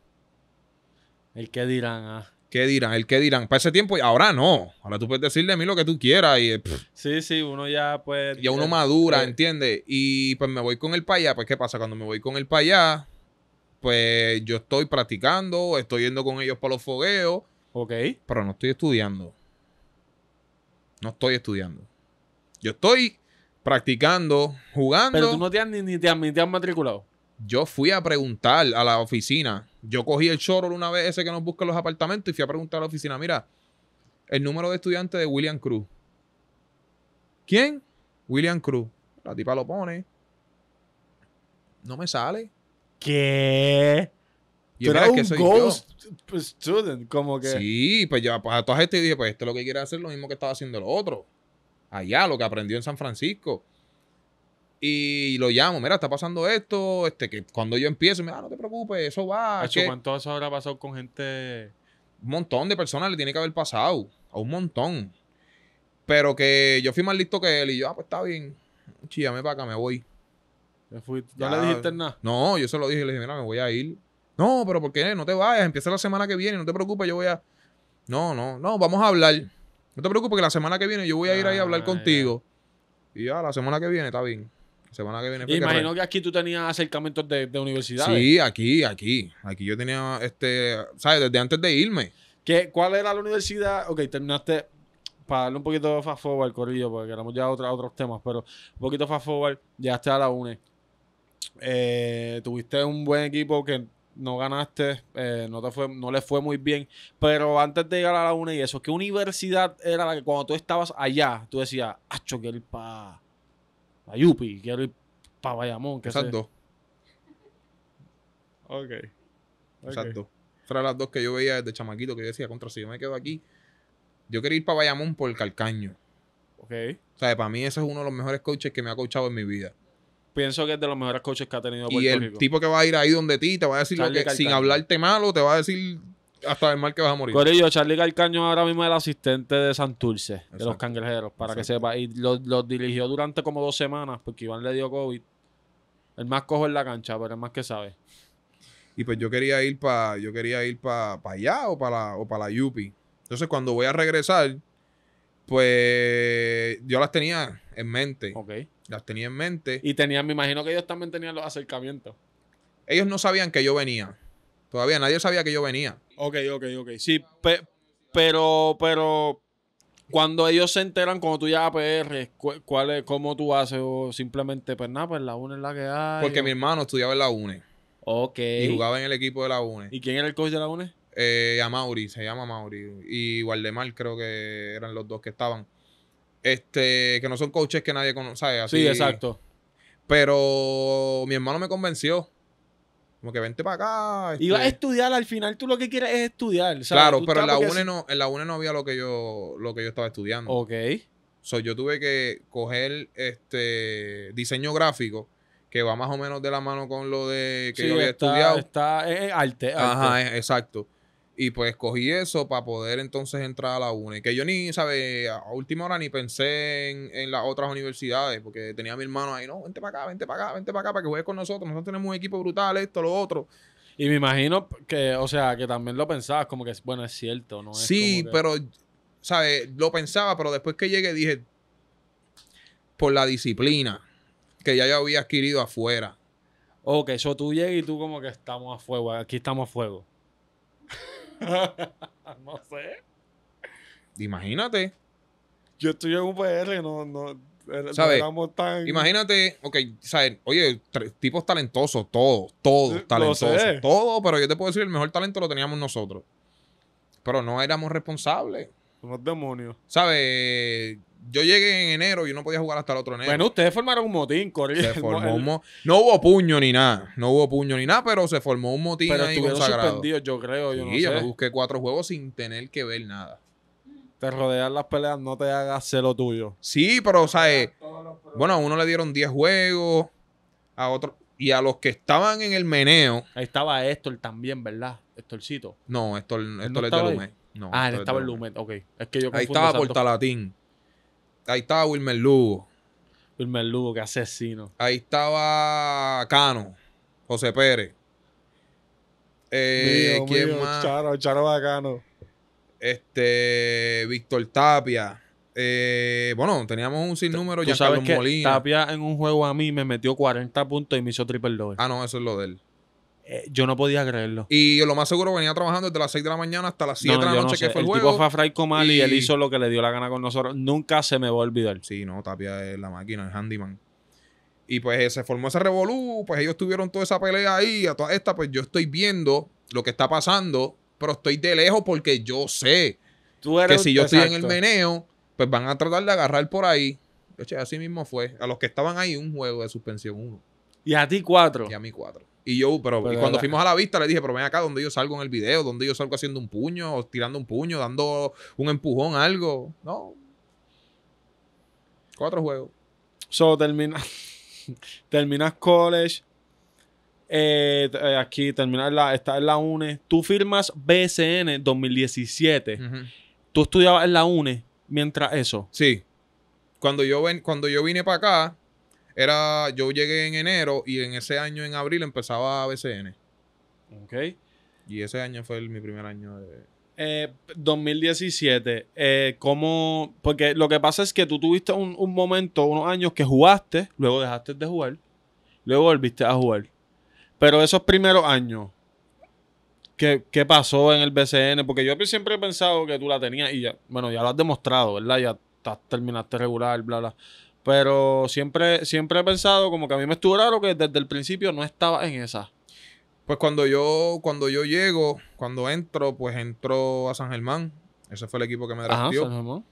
El que dirán, ah. ¿Qué dirán? ¿El qué dirán? Para ese tiempo, ahora no. Ahora tú puedes decir de mí lo que tú quieras y pff, Sí, sí, uno ya pues... ya uno eh, madura, eh, ¿entiendes? Y pues me voy con el para allá. Pues, ¿qué pasa? Cuando me voy con el para allá, pues yo estoy practicando, estoy yendo con ellos para los fogueos, Ok. pero no estoy estudiando. No estoy estudiando. Yo estoy practicando, jugando. Pero tú no te has, ni, ni te, has, ni te has matriculado. Yo fui a preguntar a la oficina. Yo cogí el shuttle una vez ese que nos busca en los apartamentos y fui a preguntar a la oficina, mira, el número de estudiante de William Cruz. ¿Quién? William Cruz. La tipa lo pone. No me sale. ¿Qué? Y Tú mira, eras es que un soy ghost student, como que... Sí, pues ya pues, a todas estas dije, pues esto es lo que quiere hacer lo mismo que estaba haciendo el otro. Allá, lo que aprendió en San Francisco. Y lo llamo, mira, está pasando esto, este, que cuando yo empiezo, mira, no te preocupes, eso va. que- ¿Cuánto eso habrá pasado con gente...? un montón de personas le tiene que haber pasado. A un montón. Pero que yo fui más listo que él y yo, ah, pues está bien. Chíame para acá, me voy. Fuiste- ¿No Ya. le dijiste nada? No, yo se lo dije, le dije, mira, me voy a ir. No, pero ¿por qué? No te vayas, empieza la semana que viene, no te preocupes, yo voy a... No, no, no, vamos a hablar. No te preocupes que la semana que viene yo voy a ir ahí a hablar Ah, contigo. Y ya, la semana que viene, está bien. La semana que viene que Imagino que aquí tú tenías acercamientos de, de universidades. Sí, aquí, aquí. Aquí yo tenía, este, ¿sabes? Desde antes de irme. ¿Qué, ¿Cuál era la universidad? Ok, terminaste, para darle un poquito de fast forward, Corillo, porque queremos ya otra- otros temas, pero un poquito fast forward, llegaste a la UNE. Eh, tuviste un buen equipo que no ganaste, eh, no, te fue, no le fue muy bien, pero antes de llegar a la UNE y eso, ¿qué universidad era la que cuando tú estabas allá, tú decías, acho, quiero ir para pa Yupi, quiero ir para Bayamón? yo"? dos. Ok. Ok. Esas dos. Esas eran las dos que yo veía desde chamaquito que yo decía, contra, si yo me quedo aquí, yo quería ir para Bayamón por Calcaño. Ok. O sea, para mí ese es uno de los mejores coaches que me ha coachado en mi vida. Pienso que es de los mejores coaches que ha tenido Y Puerto el Rico. tipo que va a ir ahí donde ti te va a decir lo que, sin hablarte malo, te va a decir hasta el mal que vas a morir. Corillo, Charlie Calcaño ahora mismo es el asistente de Santurce, de los cangrejeros, para que sepa. Y los los dirigió durante como dos semanas, porque Iván le dio COVID. El más cojo en la cancha, pero el más que sabe. Y pues yo quería ir para yo quería ir para allá o para la, o para la Yupi. Entonces cuando voy a regresar, pues yo las tenía en mente. Ok. Las tenía en mente. Y tenían, me imagino que ellos también tenían los acercamientos. Ellos no sabían que yo venía. Todavía nadie sabía que yo venía. Ok, ok, ok. Sí, pe- pero, pero, cuando ellos se enteran, cuando tú ya a PR, cu- ¿cuál es, ¿cómo tú haces? O simplemente, pues nada, pues la una es la que hay. Porque o- mi hermano estudiaba en la UNE. Ok. Y jugaba en el equipo de la UNE. ¿Y quién era el coach de la UNE? Eh, a Mauri, se llama Mauri. Y Waldemar creo que eran los dos que estaban. Este, que no son coaches que nadie conoce. Así. Sí, exacto. Pero mi hermano me convenció. Como que vente para acá. este, Ibas a estudiar, al final tú lo que quieres es estudiar. ¿sabes? Claro, pero en la UNE no, en la UNE no había lo que yo, lo que yo estaba estudiando. Ok. So, yo tuve que coger este diseño gráfico, que va más o menos de la mano con lo de que Sí, yo había está, estudiado. Está es- arte. Ajá, es- exacto. Y pues cogí eso para poder entonces entrar a la UNE. Que yo ni, ¿sabes? A última hora ni pensé en, en las otras universidades, porque tenía a mi hermano ahí, no, vente para acá, vente para acá, vente para acá, para que juegues con nosotros. Nosotros tenemos un equipo brutal, esto, lo otro. Y me imagino que, o sea, que también lo pensabas como que, bueno, es cierto, ¿no? Es sí, que- pero, ¿sabes? Lo pensaba, pero después que llegué dije, por la disciplina que ya yo había adquirido afuera. Ok, eso tú llegas y tú como que estamos a fuego, aquí estamos a fuego. no sé. Imagínate. Yo estoy en UPR, no, no, no ¿Sabe? éramos tan... Imagínate, ok, ¿sabes? Oye, tipos talentosos, todos, todos talentosos, sé. todo, pero yo te puedo decir, el mejor talento lo teníamos nosotros. Pero no éramos responsables, Unos demonios. ¿sabes? Yo llegué en enero, yo no podía jugar hasta el otro enero. Bueno, ustedes formaron un motín, Cory. se formó un no hubo puño ni nada, no hubo puño ni nada, pero se formó un motín Pero ahí consagrado. yo creo, yo Sí, no yo me sé. busqué cuatro juegos sin tener que ver nada. Te rodean las peleas, no te hagas celo tuyo. Sí, pero, ¿sabes? Bueno, a uno le dieron 10 juegos, a otro. Y a los que estaban en el meneo, Ahí estaba Héctor también, ¿verdad? Héctorcito. no, esto, esto no es de? Lumet. No, ah, él es estaba en Lumet. Ok. Es que yo Ahí estaba. Portalatín. Ahí estaba Wilmer Lugo. Wilmer Lugo, que asesino. Ahí estaba Cano. José Pérez. Eh, Mío, ¿Quién mío, más? Charo, Charo bacano. Este, Víctor Tapia. Eh, bueno, teníamos un sinnúmero. Giancarlo sabes que Molina. Tapia en un juego a mí me metió 40 puntos y me hizo triple doble. Ah, no, eso es lo de él. Eh, yo no podía creerlo. Y lo más seguro venía trabajando desde las 6 de la mañana hasta las 7 No, de la noche no sé. que fue el, el juego. tipo fue a Fray Comal y... Y- él hizo lo que le dio la gana con nosotros. Nunca se me va a olvidar. Sí, no, Tapia es la máquina, el handyman. Y pues eh, se formó ese revolú, pues ellos tuvieron toda esa pelea ahí, a toda esta, pues yo estoy viendo lo que está pasando, pero estoy de lejos porque yo sé Tú que si yo estoy en el meneo, pues van a tratar de agarrar por ahí. Así mismo fue. A los que estaban ahí, un juego de suspensión, uno. Y a ti cuatro. Y a mí cuatro. Y yo, pero, y cuando la- fuimos a la vista, le dije, pero ven acá donde yo salgo en el video, donde yo salgo haciendo un puño, o tirando un puño, dando un empujón, algo. No. Cuatro juegos. So, termina, terminas college. eh, eh, aquí terminas la, estás en la UNE. Tú firmas BSN 2017. Ujú. Tú estudiabas en la UNE mientras eso. Sí. Cuando yo, ven, cuando yo vine para acá, era, yo llegué en enero y en ese año, en abril, empezaba BCN. Ok. Y ese año fue el- mi primer año de... Eh, 2017. Eh, ¿cómo? Porque lo que pasa es que tú tuviste un, un momento, unos años que jugaste, luego dejaste de jugar, luego volviste a jugar. Pero esos primeros años, ¿qué, qué pasó en el BCN? Porque yo siempre he pensado que tú la tenías y ya, bueno, ya lo has demostrado, ¿verdad? Ya estás- terminaste regular, bla, bla. Pero siempre, siempre he pensado como que a mí me estuvo raro que desde el principio no estaba en esa. Pues cuando yo, cuando yo llego, cuando entro, pues entro a San Germán. Ese fue el equipo que me Ajá, drafteó. San Germán.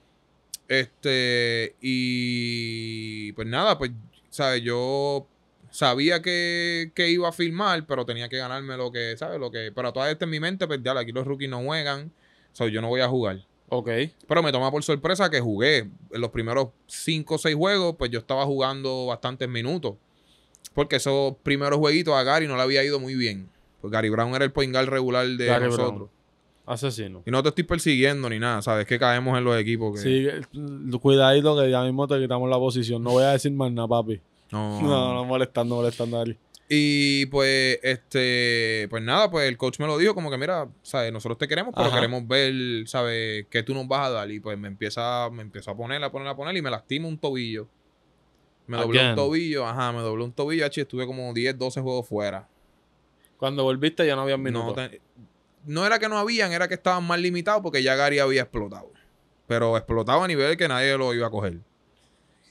Este, y pues nada, pues, ¿sabes? Yo sabía que, que iba a firmar, pero tenía que ganarme lo que, ¿sabes? Lo que, pero toda esto en mi mente, pues ya, aquí los rookies no juegan, o sea, yo no voy a jugar. Ok. Pero me toma por sorpresa que jugué. En los primeros 5 o 6 juegos, pues yo estaba jugando bastantes minutos. Porque esos primeros jueguitos a Gary no le había ido muy bien. Pues Gary Brown era el point guard regular de Gary nosotros. Brown. Asesino. Y no te estoy persiguiendo ni nada, ¿sabes? Que caemos en los equipos. Que... Sí, eh, cuidadito que ya mismo te quitamos la posición. No voy a decir más nada, papi. No, No, no, molestando, molestando a Ari. Y pues, este, pues nada, pues el coach me lo dijo como que, mira, ¿sabes? Nosotros te queremos, pero Ajá. queremos ver, ¿sabes? ¿Qué tú nos vas a dar? Y pues me empieza, me empezó a poner, a poner, a poner y me lastima un tobillo. Me Again. un tobillo, ajá, me doblé un tobillo, y estuve como 10, 12 juegos fuera. Cuando volviste ya no había No, minutos. no era que no habían, era que estaban más limitados porque ya Gary había explotado. Pero explotaba a nivel que nadie lo iba a coger.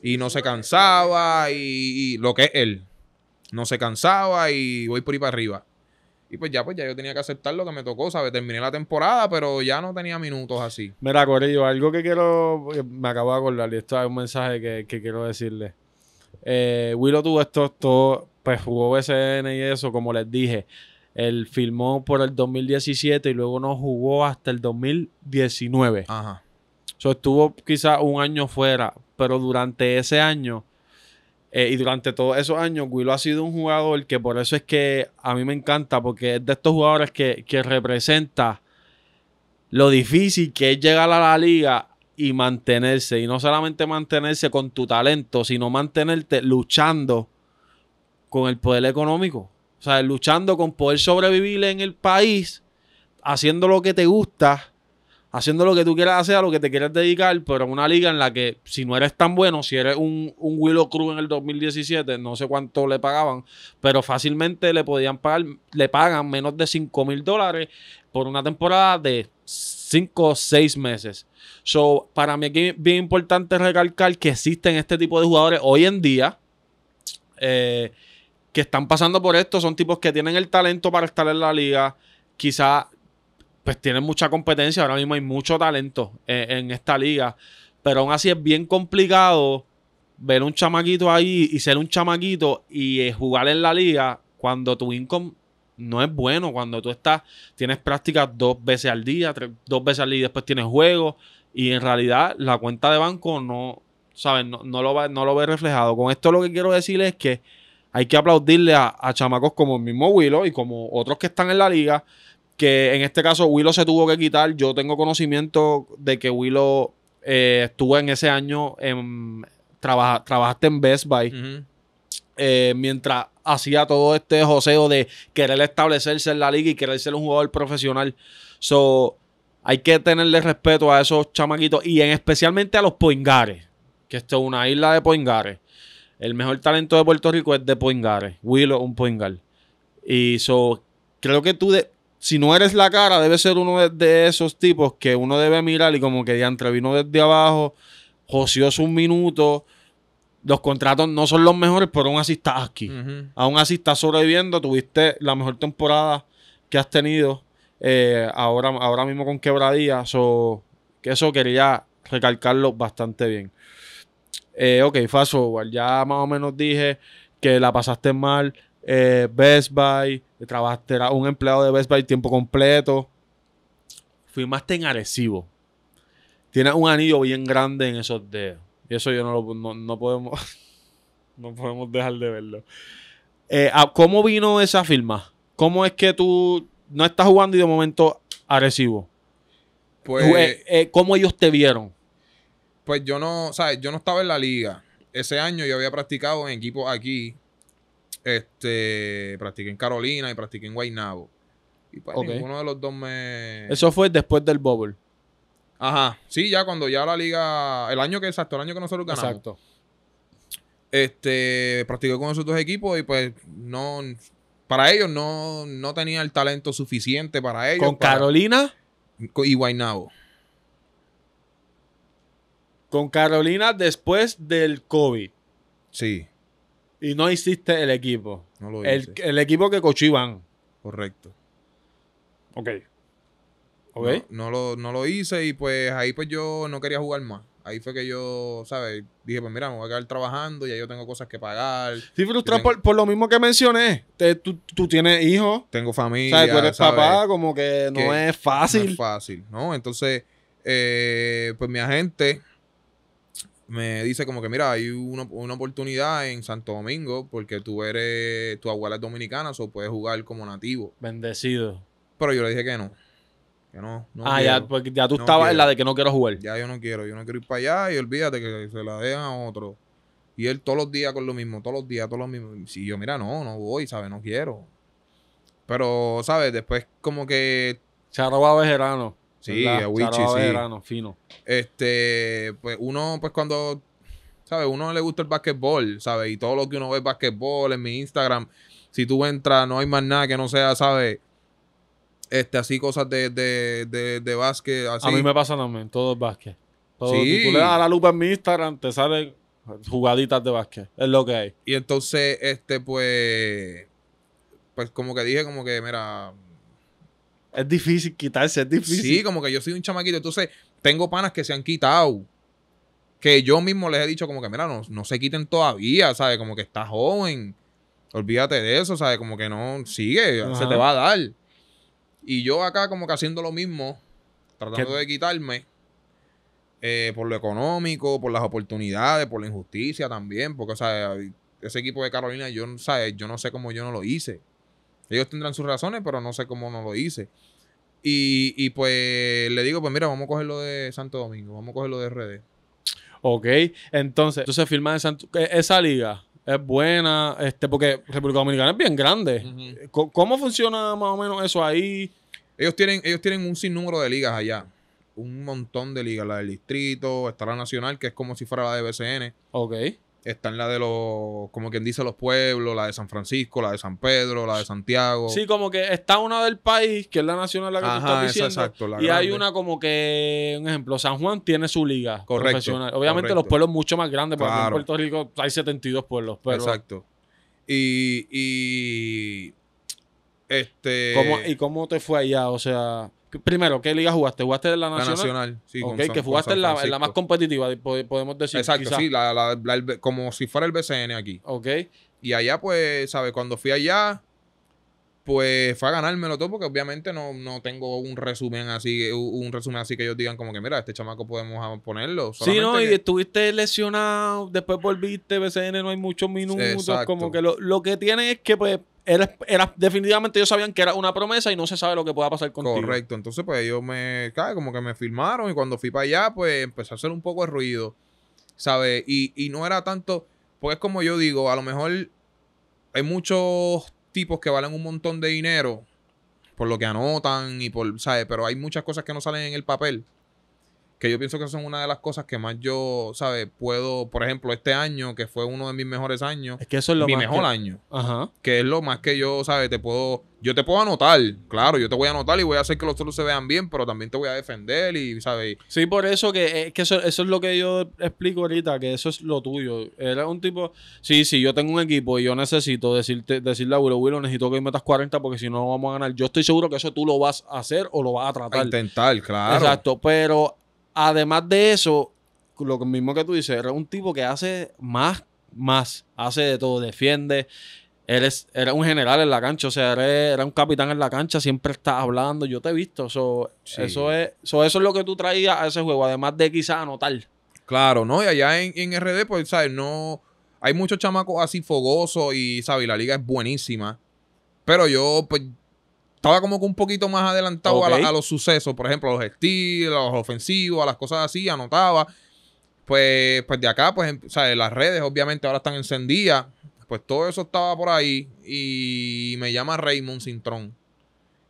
Y no se cansaba y, y lo que es él. No se cansaba y voy por ahí para arriba. Y pues ya, pues ya yo tenía que aceptar lo que me tocó, ¿sabes? Terminé la temporada, pero ya no tenía minutos así. Mira, Corillo, algo que quiero. Me acabo de acordar y esto es un mensaje que, que quiero decirle. Eh, Willow tuvo esto, todo, pues jugó BCN y eso, como les dije. Él filmó por el 2017 y luego no jugó hasta el 2019. Ajá. So, estuvo quizás un año fuera, pero durante ese año eh, y durante todos esos años, Willow ha sido un jugador que por eso es que a mí me encanta, porque es de estos jugadores que, que representa lo difícil que es llegar a la liga y mantenerse. Y no solamente mantenerse con tu talento, sino mantenerte luchando con el poder económico. O sea, luchando con poder sobrevivir en el país, haciendo lo que te gusta, haciendo lo que tú quieras hacer, a lo que te quieras dedicar, pero en una liga en la que si no eres tan bueno, si eres un, un Willow Cruz en el 2017, no sé cuánto le pagaban, pero fácilmente le podían pagar, le pagan menos de 5 mil dólares por una temporada de 5 o 6 meses. So, para mí es bien importante recalcar que existen este tipo de jugadores hoy en día. Eh, que están pasando por esto son tipos que tienen el talento para estar en la liga. Quizá pues tienen mucha competencia. Ahora mismo hay mucho talento en, en esta liga. Pero aún así es bien complicado ver un chamaquito ahí y ser un chamaquito y eh, jugar en la liga cuando tu income no es bueno. Cuando tú estás, tienes prácticas dos veces al día, tres- dos veces al día y después tienes juegos. Y en realidad la cuenta de banco no, ¿sabes? No, no lo, no lo ve reflejado. Con esto lo que quiero decir es que hay que aplaudirle a, a chamacos como el mismo Willow y como otros que están en la liga. Que en este caso Willow se tuvo que quitar. Yo tengo conocimiento de que Willow eh, estuvo en ese año en. trabaja- trabajaste en Best Buy eh, mientras hacía todo este joseo de querer establecerse en la liga y querer ser un jugador profesional. So, hay que tenerle respeto a esos chamaquitos y en especialmente a los poingares, que esto es una isla de poingares. El mejor talento de Puerto Rico es de poingares. Willow, un poingar. Y so, creo que tú, de- si no eres la cara, debes ser uno de, de esos tipos que uno debe mirar y como que diantre vino desde abajo, joseó sus minutos. Los contratos no son los mejores, pero aún así estás aquí. Aún así estás sobreviviendo. Tuviste la mejor temporada que has tenido eh, ahora, ahora mismo con Quebradilla. So, que eso quería recalcarlo bastante bien. Eh, ok, fast forward. Ya más o menos dije que la pasaste mal. Eh, Best Buy, trabajaste, era un empleado de Best Buy tiempo completo. Firmaste en Arecibo. Tienes un anillo bien grande en esos dedos. Y eso yo no lo no, no podemos. no podemos dejar de verlo. Eh, ah, ¿Cómo vino esa firma? ¿Cómo es que tú no estás jugando y de momento Arecibo? Pues, Eh, eh, ¿Cómo ellos te vieron? pues yo no, ¿sabes? Yo no estaba en la liga. Ese año yo había practicado en equipos aquí. Este, practiqué en Carolina y practiqué en Guaynabo. Y pues ninguno de los dos me... Eso fue después del bubble. Ajá. Sí, ya cuando ya la liga... El año que, exacto, el año que nosotros ganamos. Exacto. Este, practiqué con esos dos equipos y pues no... Para ellos no, no tenía el talento suficiente para ellos. Con para- Carolina. y Guaynabo. Con Carolina después del COVID. Sí, Y no hiciste el equipo. no lo El, hice. el equipo que coachó Iván. Correcto. Ok. Ok. No, no lo, no lo hice y pues ahí pues yo no quería jugar más. Ahí fue que yo, ¿sabes? Dije, pues mira, me voy a quedar trabajando, ya yo tengo cosas que pagar, Sí, frustrado Tengo- por, por lo mismo que mencioné. Te- tú, tú tienes hijos. tengo O familia. sea, tú eres ¿sabes? papá, como que no Que es fácil. No es fácil, ¿no? Entonces, eh, pues mi agente me dice como que, mira, hay una, una oportunidad en Santo Domingo porque tú eres, tu abuela es dominicana, o puedes jugar como nativo. Bendecido. Pero yo le dije que no. Que no. no ah, ya, porque ya tú No estabas en la de que no quiero jugar. Ya yo no quiero, yo no quiero ir para allá y olvídate que se la dejan a otro. Y él todos los días con lo mismo, todos los días, todos los mismos. Si yo, mira, no, no voy, ¿sabes? No quiero. Pero, ¿sabes? Después como que, Se ha robado Bejerano. Sí, a Wichi, sí. Bejerano, fino. este, pues uno, pues cuando, ¿sabes? Uno le gusta el básquetbol, ¿sabes? Y todo lo que uno ve es básquetbol en mi Instagram. Si tú entras, no hay más nada que no sea, ¿sabes? Este, así cosas de, de, de, de básquet, así. A mí me pasa también, todo es básquet. Todo, Sí. Si tú le das a la lupa en mi Instagram, te salen jugaditas de básquet. Es lo que hay. Y entonces, este, pues, pues como que dije, como que, mira, Es difícil quitarse, es difícil. sí, como que yo soy un chamaquito. Entonces, tengo panas que se han quitado. que yo mismo les he dicho como que, mira, no, no se quiten todavía, ¿sabes? Como que está joven. Olvídate de eso, ¿sabes? Como que no, sigue, se te Ajá. va a dar. Y yo acá como que haciendo lo mismo, tratando ¿Qué? de quitarme, eh, por lo económico, por las oportunidades, por la injusticia también, porque, o sea, ese equipo de Carolina, yo, ¿sabes? yo no sé cómo yo no lo hice. Ellos tendrán sus razones, pero no sé cómo no lo hice. Y, y pues le digo, pues mira, vamos a coger lo de Santo Domingo, vamos a coger lo de RD. Ok, entonces, entonces firma en Santo, eh, esa liga es buena, este, porque República Dominicana es bien grande. Co- ¿Cómo funciona más o menos eso ahí? Ellos tienen, ellos tienen un sinnúmero de ligas allá. Un montón de ligas. La del distrito, está la nacional, que es como si fuera la de BCN. Ok. Está en la de los, como quien dice, los pueblos, la de San Francisco, la de San Pedro, la de Santiago. Sí, como que está una del país, que es la nacional la que tú Ajá, estás esa, diciendo. exacto, la y hay una como que, un ejemplo, San Juan tiene su liga Correcto, profesional. Obviamente correcto. los pueblos mucho más grandes, porque aquí en Claro. Puerto Rico hay 72 pueblos. Pero Exacto. Y, y este ¿cómo, ¿Y cómo te fue allá? O sea, primero, ¿qué liga jugaste? ¿Jugaste en la la nacional? nacional, sí, con ok, San- que jugaste en la, en la más competitiva, po- podemos decir. Exacto, sí, la- la- la- el- como si fuera el BCN aquí. Ok. Y allá, pues, ¿sabes? Cuando fui allá, pues fue a ganármelo todo, porque obviamente no, no tengo un resumen así, un resumen así que ellos digan como que, mira, este chamaco podemos ponerlo. Sí, no, y estuviste lesionado, después volviste, BCN no hay muchos minutos, Exacto. como que lo, lo que tiene es que pues era, era- definitivamente ellos sabían que era una promesa y no se sabe lo que pueda pasar contigo. Correcto. Entonces, pues ellos me, ¿sabes? Como que me filmaron y cuando fui para allá, pues empecé a hacer un poco de ruido, ¿sabes? Y, y no era tanto, pues es como yo digo, a lo mejor hay muchos tipos que valen un montón de dinero por lo que anotan y por, ¿sabes? Pero hay muchas cosas que no salen en el papel. Que yo pienso que son una de las cosas que más yo, ¿sabes? Puedo, por ejemplo, este año, que fue uno de mis mejores años, Es que eso es lo mi más mejor que- año Ajá. que es lo más que yo, ¿sabes? Te puedo, yo te puedo anotar, claro, yo te voy a anotar y voy a hacer que los otros se vean bien, pero también te voy a defender y, ¿sabes? Sí, por eso que, es que eso, eso es lo que yo explico ahorita, que eso es lo tuyo. Eres un tipo, sí, sí, yo tengo un equipo y yo necesito decirte, decirle a Willow, Willow, necesito que metas 40 porque si no no vamos a ganar. Yo estoy seguro que eso tú lo vas a hacer o lo vas a A tratar. intentar, claro. Exacto, pero además de eso, lo mismo que tú dices, eres un tipo que hace más, más, hace de todo, defiende. Eres, eres un general en la cancha, o sea, eres, eres un capitán en la cancha, siempre estás hablando, yo te he visto, so, Sí. eso, es, so, eso es lo que tú traías a ese juego, además de quizás anotar. Claro, ¿no? Y allá en, en RD, pues, ¿sabes? No, hay muchos chamacos así fogosos y, ¿sabes? Y la liga es buenísima. Pero yo, pues, estaba como que un poquito más adelantado a, la- a los sucesos, por ejemplo, a los estilos, a los ofensivos, a las cosas así, anotaba. Pues, pues de acá, pues, em- ¿sabes? Las redes obviamente ahora están encendidas. Pues todo eso estaba por ahí y me llama Raymond Cintrón.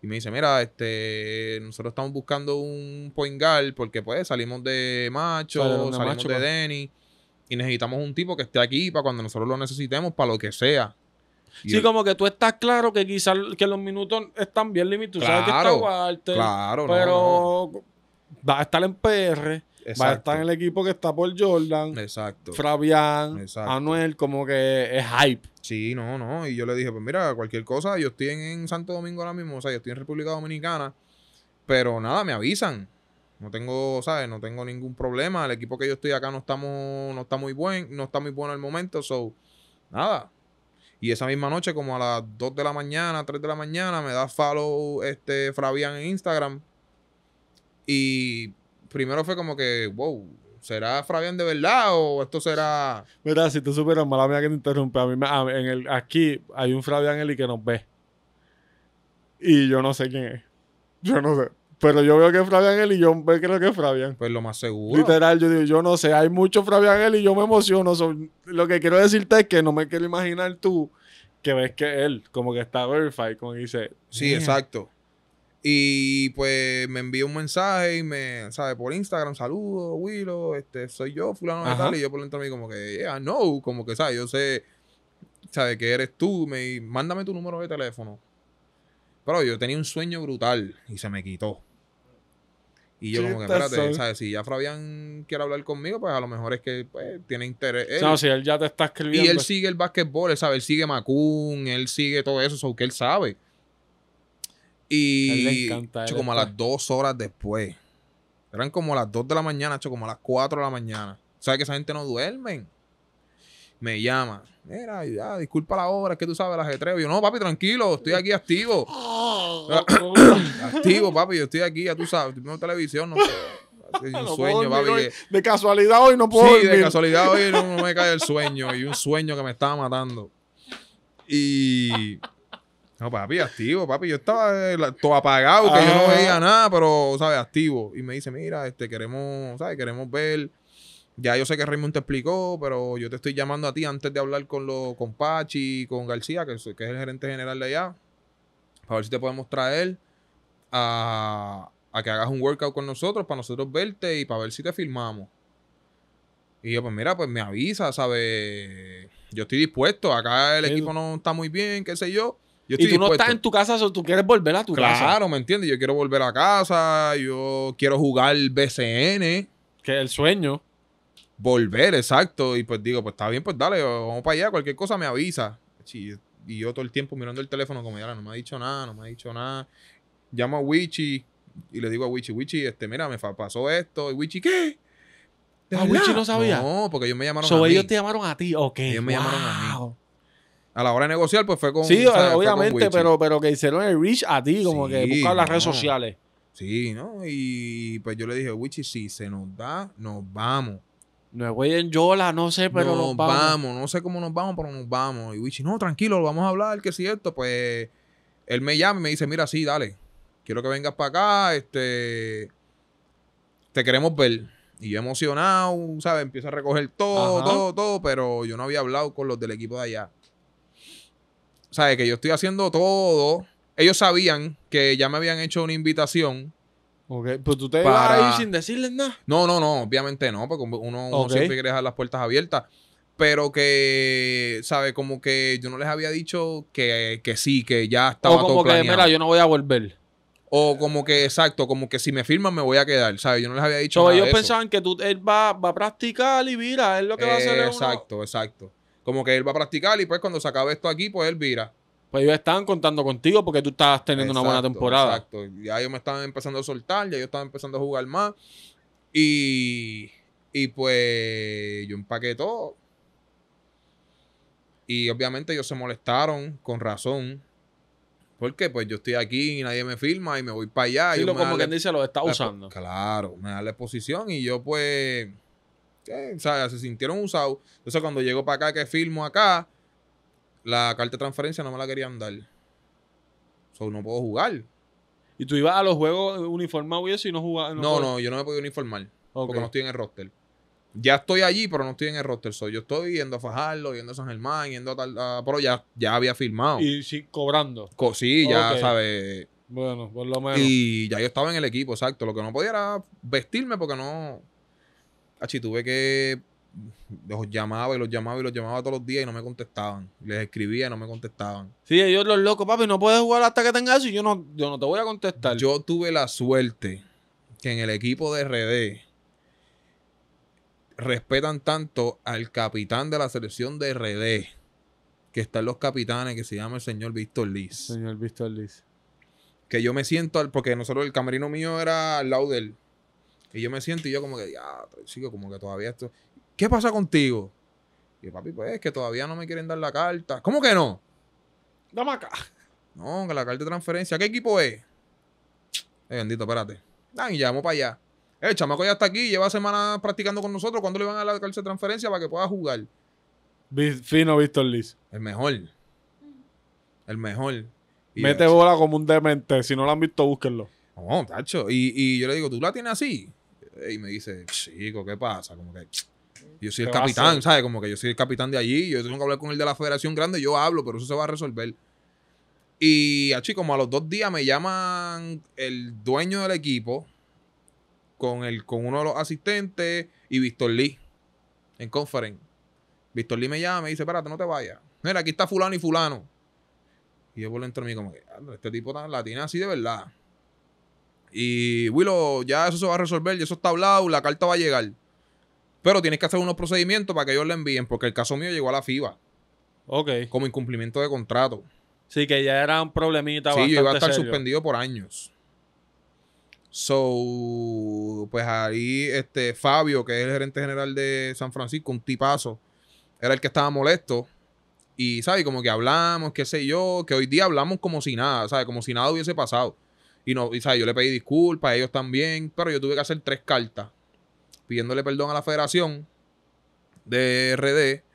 Y me dice, mira, este, nosotros estamos buscando un point guard porque pues salimos de Macho, salimos Macho, de pa. Denny y necesitamos un tipo que esté aquí para cuando nosotros lo necesitemos, para lo que sea. Sí, como que tú estás claro que quizás que los minutos están bien limitados. Tú sabes que está Claro, Walter, claro, no, pero va a estar en PR, va a Exacto. estar en el equipo que está por Jordan. Exacto. Fabián, Exacto. Anuel, como que es hype. Sí, no, no. Y yo le dije, pues mira, cualquier cosa, yo estoy en, en Santo Domingo ahora mismo, o sea, yo estoy en República Dominicana, pero nada, me avisan. No tengo, ¿sabes? No tengo ningún problema. El equipo que yo estoy acá no estamos, no está muy buen, no está muy bueno al momento, so, nada. Y esa misma noche, como a las 2 de la mañana, 3 de la mañana, me da follow este Fabián en Instagram. Y primero fue como que, wow, ¿será Fabián de verdad o esto será... Mira, si tú supieras, mala mía que te interrumpe. A mí, me- en el, aquí hay un Fabián Eli que nos ve. Y yo no sé quién es. Yo no sé. Pero yo veo que es Fabián Eli y yo creo que es Fabián. Pues lo más seguro. Literal, yo digo, yo no sé, hay mucho Fabián Eli y yo me emociono. So, lo que quiero decirte es que no me quiero imaginar tú que ves que él, como que está verified, como dice. Sí, "Mira". exacto. Y pues me envió un mensaje y me, ¿sabes? Por Instagram, saludos, Willow, este, soy yo, fulano de tal. Y yo por dentro de mí como que, yeah, no, como que, ¿sabes? Yo sé, ¿sabes? Que eres tú, me, mándame tu número de teléfono. Pero yo tenía un sueño brutal y se me quitó. Y yo como que, espérate. Si ya Fabián quiere hablar conmigo, pues a lo mejor es que pues, tiene interés. él. No, si él ya te está escribiendo. Y él sigue el básquetbol, él sabe, él sigue Macun, él sigue todo eso, so que él sabe. A él le Y encanta, hecho, él como a las dos horas después. Eran como las dos de la mañana, hecho, como a las cuatro de la mañana. ¿Sabes que esa gente no duermen? Me llama. Mira, ya, disculpa la hora, es que tú sabes, las ajetreo. Yo, no, papi, tranquilo, estoy aquí activo. activo, papi, yo estoy aquí, ya tú sabes, estoy viendo televisión, no sé. Es un No sueño, papi. dormir hoy. que- De casualidad hoy no puedo Sí, de casualidad hoy no, no me cae el sueño. Y un sueño que me estaba matando. Y. No, papi, activo, papi. Yo estaba eh, la- todo apagado, que yo no veía nada, pero, ¿sabes? Activo. Y me dice, mira, este, queremos, ¿sabes? Queremos ver. Ya yo sé que Raymond te explicó, pero yo te estoy llamando a ti antes de hablar con, lo, con Pachi, con García, que, que es el gerente general de allá, para ver si te podemos traer a, a que hagas un workout con nosotros, para nosotros verte y para ver si te filmamos. Y yo, pues mira, pues me avisa, ¿sabes? Yo estoy dispuesto. Acá el Sí. equipo no está muy bien, qué sé yo. Yo Y estoy tú no estás en tu casa, so tú quieres volver a tu casa. Claro, ¿me entiendes? Yo quiero volver a casa, yo quiero jugar BCN, Que es el sueño. volver, exacto. Y pues digo, pues está bien, pues dale, vamos para allá, cualquier cosa me avisa. Sí, y yo todo el tiempo mirando el teléfono como ya no me ha dicho nada, no me ha dicho nada. Llamo a Wichi y le digo a Wichi, Wichi, este, mira, me pasó esto. Y Wichi, ¿qué? ¿De Ah? Wichi no sabía. No, porque ellos me llamaron So, a mí. ellos te llamaron a ti, ok. Ellos me llamaron a mí. A la hora de negociar, pues fue con. Sí. Fue con obviamente, pero, pero que hicieron el reach a ti, como Sí, que buscar las no. redes sociales. Sí, ¿no? Y pues yo le dije, Wichi, si se nos da, nos vamos. No voy en Yola, no sé, pero nos nos vamos. no sé cómo nos vamos, pero nos vamos. Y Wichi, no, tranquilo, lo vamos a hablar, que es cierto. Pues él me llama y me dice, mira, sí, dale, quiero que vengas para acá, este, te queremos ver. Y yo emocionado, ¿sabes? Empiezo a recoger todo, Ajá. todo, todo, pero yo no había hablado con los del equipo de allá. ¿Sabes? Que yo estoy haciendo todo. Ellos sabían que ya me habían hecho una invitación. Ok, pues tú te Para- a ir sin decirles nada. No, no, no, obviamente no, porque uno, siempre quiere dejar las puertas abiertas. Pero que, ¿sabes? Como que yo no les había dicho que, que sí, que ya estaba O como todo que, mira, yo no voy a volver. O como que, exacto, como que si me firman me voy a quedar, ¿sabes? Yo no les había dicho So, nada ellos de eso. pensaban que tú, él va, va a practicar y mira, él lo que va a hacer es uno- Exacto, exacto. Como que él va a practicar y pues cuando se acabe esto aquí, pues él vira. Pues ellos estaban contando contigo porque tú estabas teniendo una buena temporada. Exacto. Ya ellos me estaban empezando a soltar, ya yo estaba empezando a jugar más. Y, y pues yo empaqué todo. Y obviamente ellos se molestaron con razón. Porque pues yo estoy aquí y nadie me firma y me voy para allá. Sí, y lo, como quien dice, lo está usando. Claro, me da la exposición y yo pues, ¿qué? O sea, se sintieron usados. Entonces cuando llego para acá que firmo acá, la carta de transferencia no me la querían dar. So, no puedo jugar. Y tú ibas a los juegos uniformados y eso y no jugabas. No, no, yo no me he podido uniformar porque no estoy en el roster. Ya estoy allí, pero no estoy en el roster. So, yo estoy yendo a Fajardo, yendo a San Germán, yendo a tal. a- pero ya, ya había firmado. Y sí, cobrando. Co- sí, ya Ok. sabes. Bueno, por lo menos. Y ya yo estaba en el equipo, exacto. Lo que no podía era vestirme porque no. Achi, tuve que. Los llamaba y los llamaba y los llamaba todos los días y no me contestaban. Les escribía y no me contestaban. Sí, ellos los locos, papi, no puedes jugar hasta que tengas eso y yo no, yo no te voy a contestar. Yo tuve la suerte que en el equipo de RD respetan tanto al capitán de la selección de RD, que están los capitanes, que se llama el señor Víctor Liz. Señor Víctor Liz. Que yo me siento, al- porque nosotros el camerino mío era al lado de él. Y yo me siento y yo como que, ya, sigo como que todavía esto. ¿Qué pasa contigo? Y yo, papi, pues es que todavía no me quieren dar la carta. ¿Cómo que no? Dame acá. No, que la carta de transferencia. ¿Qué equipo es? Eh, bendito, espérate. Ah, y llamo para allá. Eh, El chamaco ya está aquí, lleva semanas practicando con nosotros. ¿Cuándo le van a dar la carta de transferencia para que pueda jugar? Fino Víctor Liz. El mejor. El mejor. Y Mete yo, bola como un demente. Si no lo han visto, búsquenlo. No, tacho. Y, y yo le digo, ¿tú la tienes así? Y me dice, chico, ¿qué pasa? Como que yo soy el ¿Qué va a capitán? ¿sabes? Como que yo soy el capitán de allí. Yo tengo que hablar con el de la federación grande. Yo hablo, pero eso se va a resolver. Y así como a los dos días me llaman el dueño del equipo con, el, con uno de los asistentes y Víctor Lee en conference. Víctor Lee me llama y me dice, espérate, no te vayas. Mira, aquí está fulano y fulano. Y yo por dentro de mí como que, "Anda, este tipo tan- la tiene así de verdad. Y Willow, ya eso se va a resolver, ya eso está hablado, la carta va a llegar. Pero tienes que hacer unos procedimientos para que ellos le envíen, porque el caso mío llegó a la FIBA Ok. como incumplimiento de contrato. Sí, que ya era un problemita Sí, yo iba a estar serio. suspendido por años. So, pues ahí este Fabio, que es el gerente general de San Francisco, un tipazo, era el que estaba molesto. Y, ¿sabes? Como que hablamos, qué sé yo, que hoy día hablamos como si nada, ¿sabes? Como si nada hubiese pasado. Y, no, y, ¿sabes? Yo le pedí disculpas a ellos también, pero yo tuve que hacer tres cartas pidiéndole perdón a la federación de RD,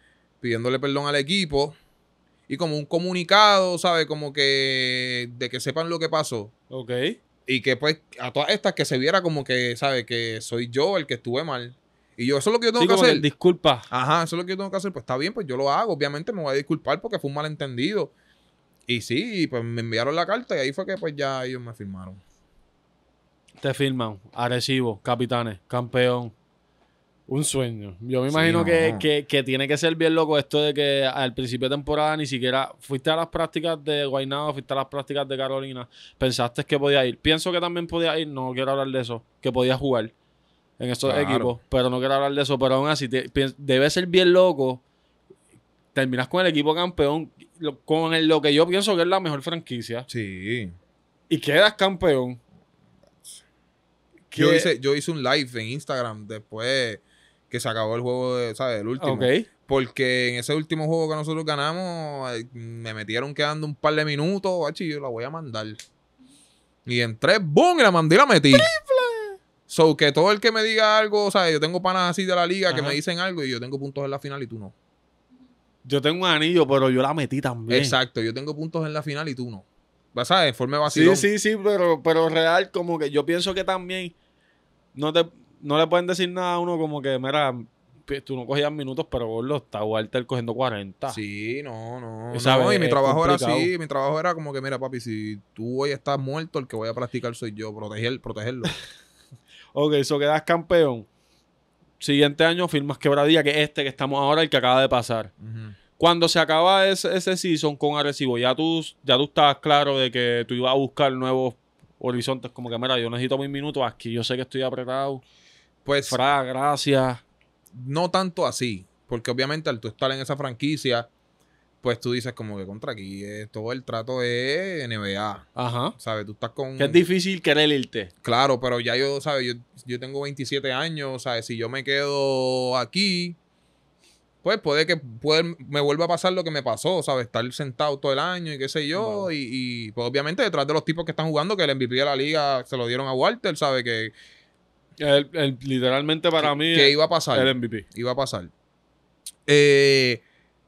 pidiéndole perdón al equipo y como un comunicado, ¿sabes? Como que de que sepan lo que pasó. Ok. Y que pues a todas estas que se viera como que, ¿sabes? Que soy yo el que estuve mal. Y yo, eso es lo que yo tengo Sí, que como que hacer. disculpa. Ajá, eso es lo que yo tengo que hacer. Pues está bien, pues yo lo hago. Obviamente me voy a disculpar porque fue un malentendido. Y sí, pues me enviaron la carta y ahí fue que pues ya ellos me firmaron. Te firman. Arecibo, capitanes, campeón. Un sueño. Yo me Sí, imagino que, que- que tiene que ser bien loco esto de que al principio de temporada ni siquiera fuiste a las prácticas de Guaynabo, fuiste a las prácticas de Carolina, pensaste que podía ir. Pienso que también podía ir, no quiero hablar de eso, que podía jugar en estos Claro. equipos, pero no quiero hablar de eso. Pero aún así, te- debe ser bien loco. Terminas con el equipo campeón, lo- con el- lo que yo pienso que es la mejor franquicia, Sí. y quedas campeón. Yo hice, yo hice un live en Instagram después que se acabó el juego, de, ¿sabes? El último. Ok. Porque en ese último juego que nosotros ganamos, eh, me metieron quedando un par de minutos. Bachi, yo la voy a mandar. Y entré, ¡boom! Y la mandé y la metí. So que todo el que me diga algo, o sea, yo tengo panas así de la liga que me dicen algo y yo tengo puntos en la final y tú no. Yo tengo un anillo, pero yo la metí también. Exacto, yo tengo puntos en la final y tú no. Ver, forme Sí, vacilón. sí, sí, pero, pero real, como que yo pienso que también no te no le pueden decir nada a uno como que, mira, tú no cogías minutos, pero gordo, está Walter cogiendo 40. Sí, no, no. No, y mi trabajo era así. Mi trabajo era como que, mira, papi, si tú hoy estás muerto, el que voy a practicar soy yo. Proteger, protegerlo. Ok, eso quedas campeón. Siguiente año firmas quebradilla, que es este que estamos ahora, el que acaba de pasar. Cuando se acaba ese, ese season con Arecibo, ya tú, ya tú estabas claro de que tú ibas a buscar nuevos horizontes. Como que, mira, yo necesito mis minutos aquí, yo sé que estoy apretado. Pues Fra, gracias. no tanto así, porque obviamente al tú estar en esa franquicia, pues tú dices como que contra aquí, eh, todo el trato es NBA, Ajá. ¿sabes? Tú estás con... Que es difícil querer irte. Claro, pero ya yo, ¿sabes? Yo, yo tengo 27 años, ¿sabes? Si yo me quedo aquí, pues puede que puede, me vuelva a pasar lo que me pasó, ¿sabes? Estar sentado todo el año y qué sé yo, Wow. y, y, pues obviamente detrás de los tipos que están jugando, que el MVP de la liga se lo dieron a Walter, ¿sabes? Que, El- el- literalmente para mí que iba a pasar. el MVP. iba a pasar. Eh,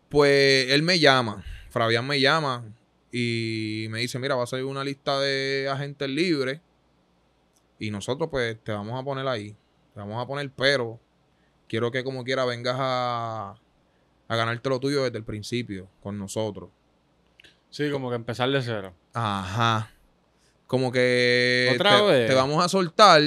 pues él me llama, Fabián me llama y me dice, mira, va a salir una lista de agentes libres y nosotros pues te vamos a poner ahí, te vamos a poner pero, quiero que como quiera vengas a, a ganarte lo tuyo desde el principio con nosotros. Sí, como que empezar de cero. Ajá. Como que Otra te, vez. te vamos a soltar,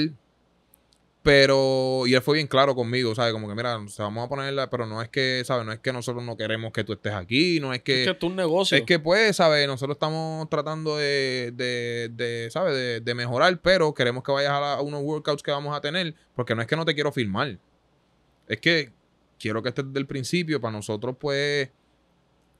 pero. Y él fue bien claro conmigo, ¿sabes? Como que, mira, te vamos a ponerla, pero no es que, ¿sabes? No es que nosotros no queremos que tú estés aquí, no es que. es que es un negocio. Es que, pues, ¿sabes? Nosotros estamos tratando de, de, de ¿sabes? De, de mejorar, pero queremos que vayas a, la- a unos workouts que vamos a tener, porque no es que no te quiero filmar. Es que quiero que estés desde el principio para nosotros, pues,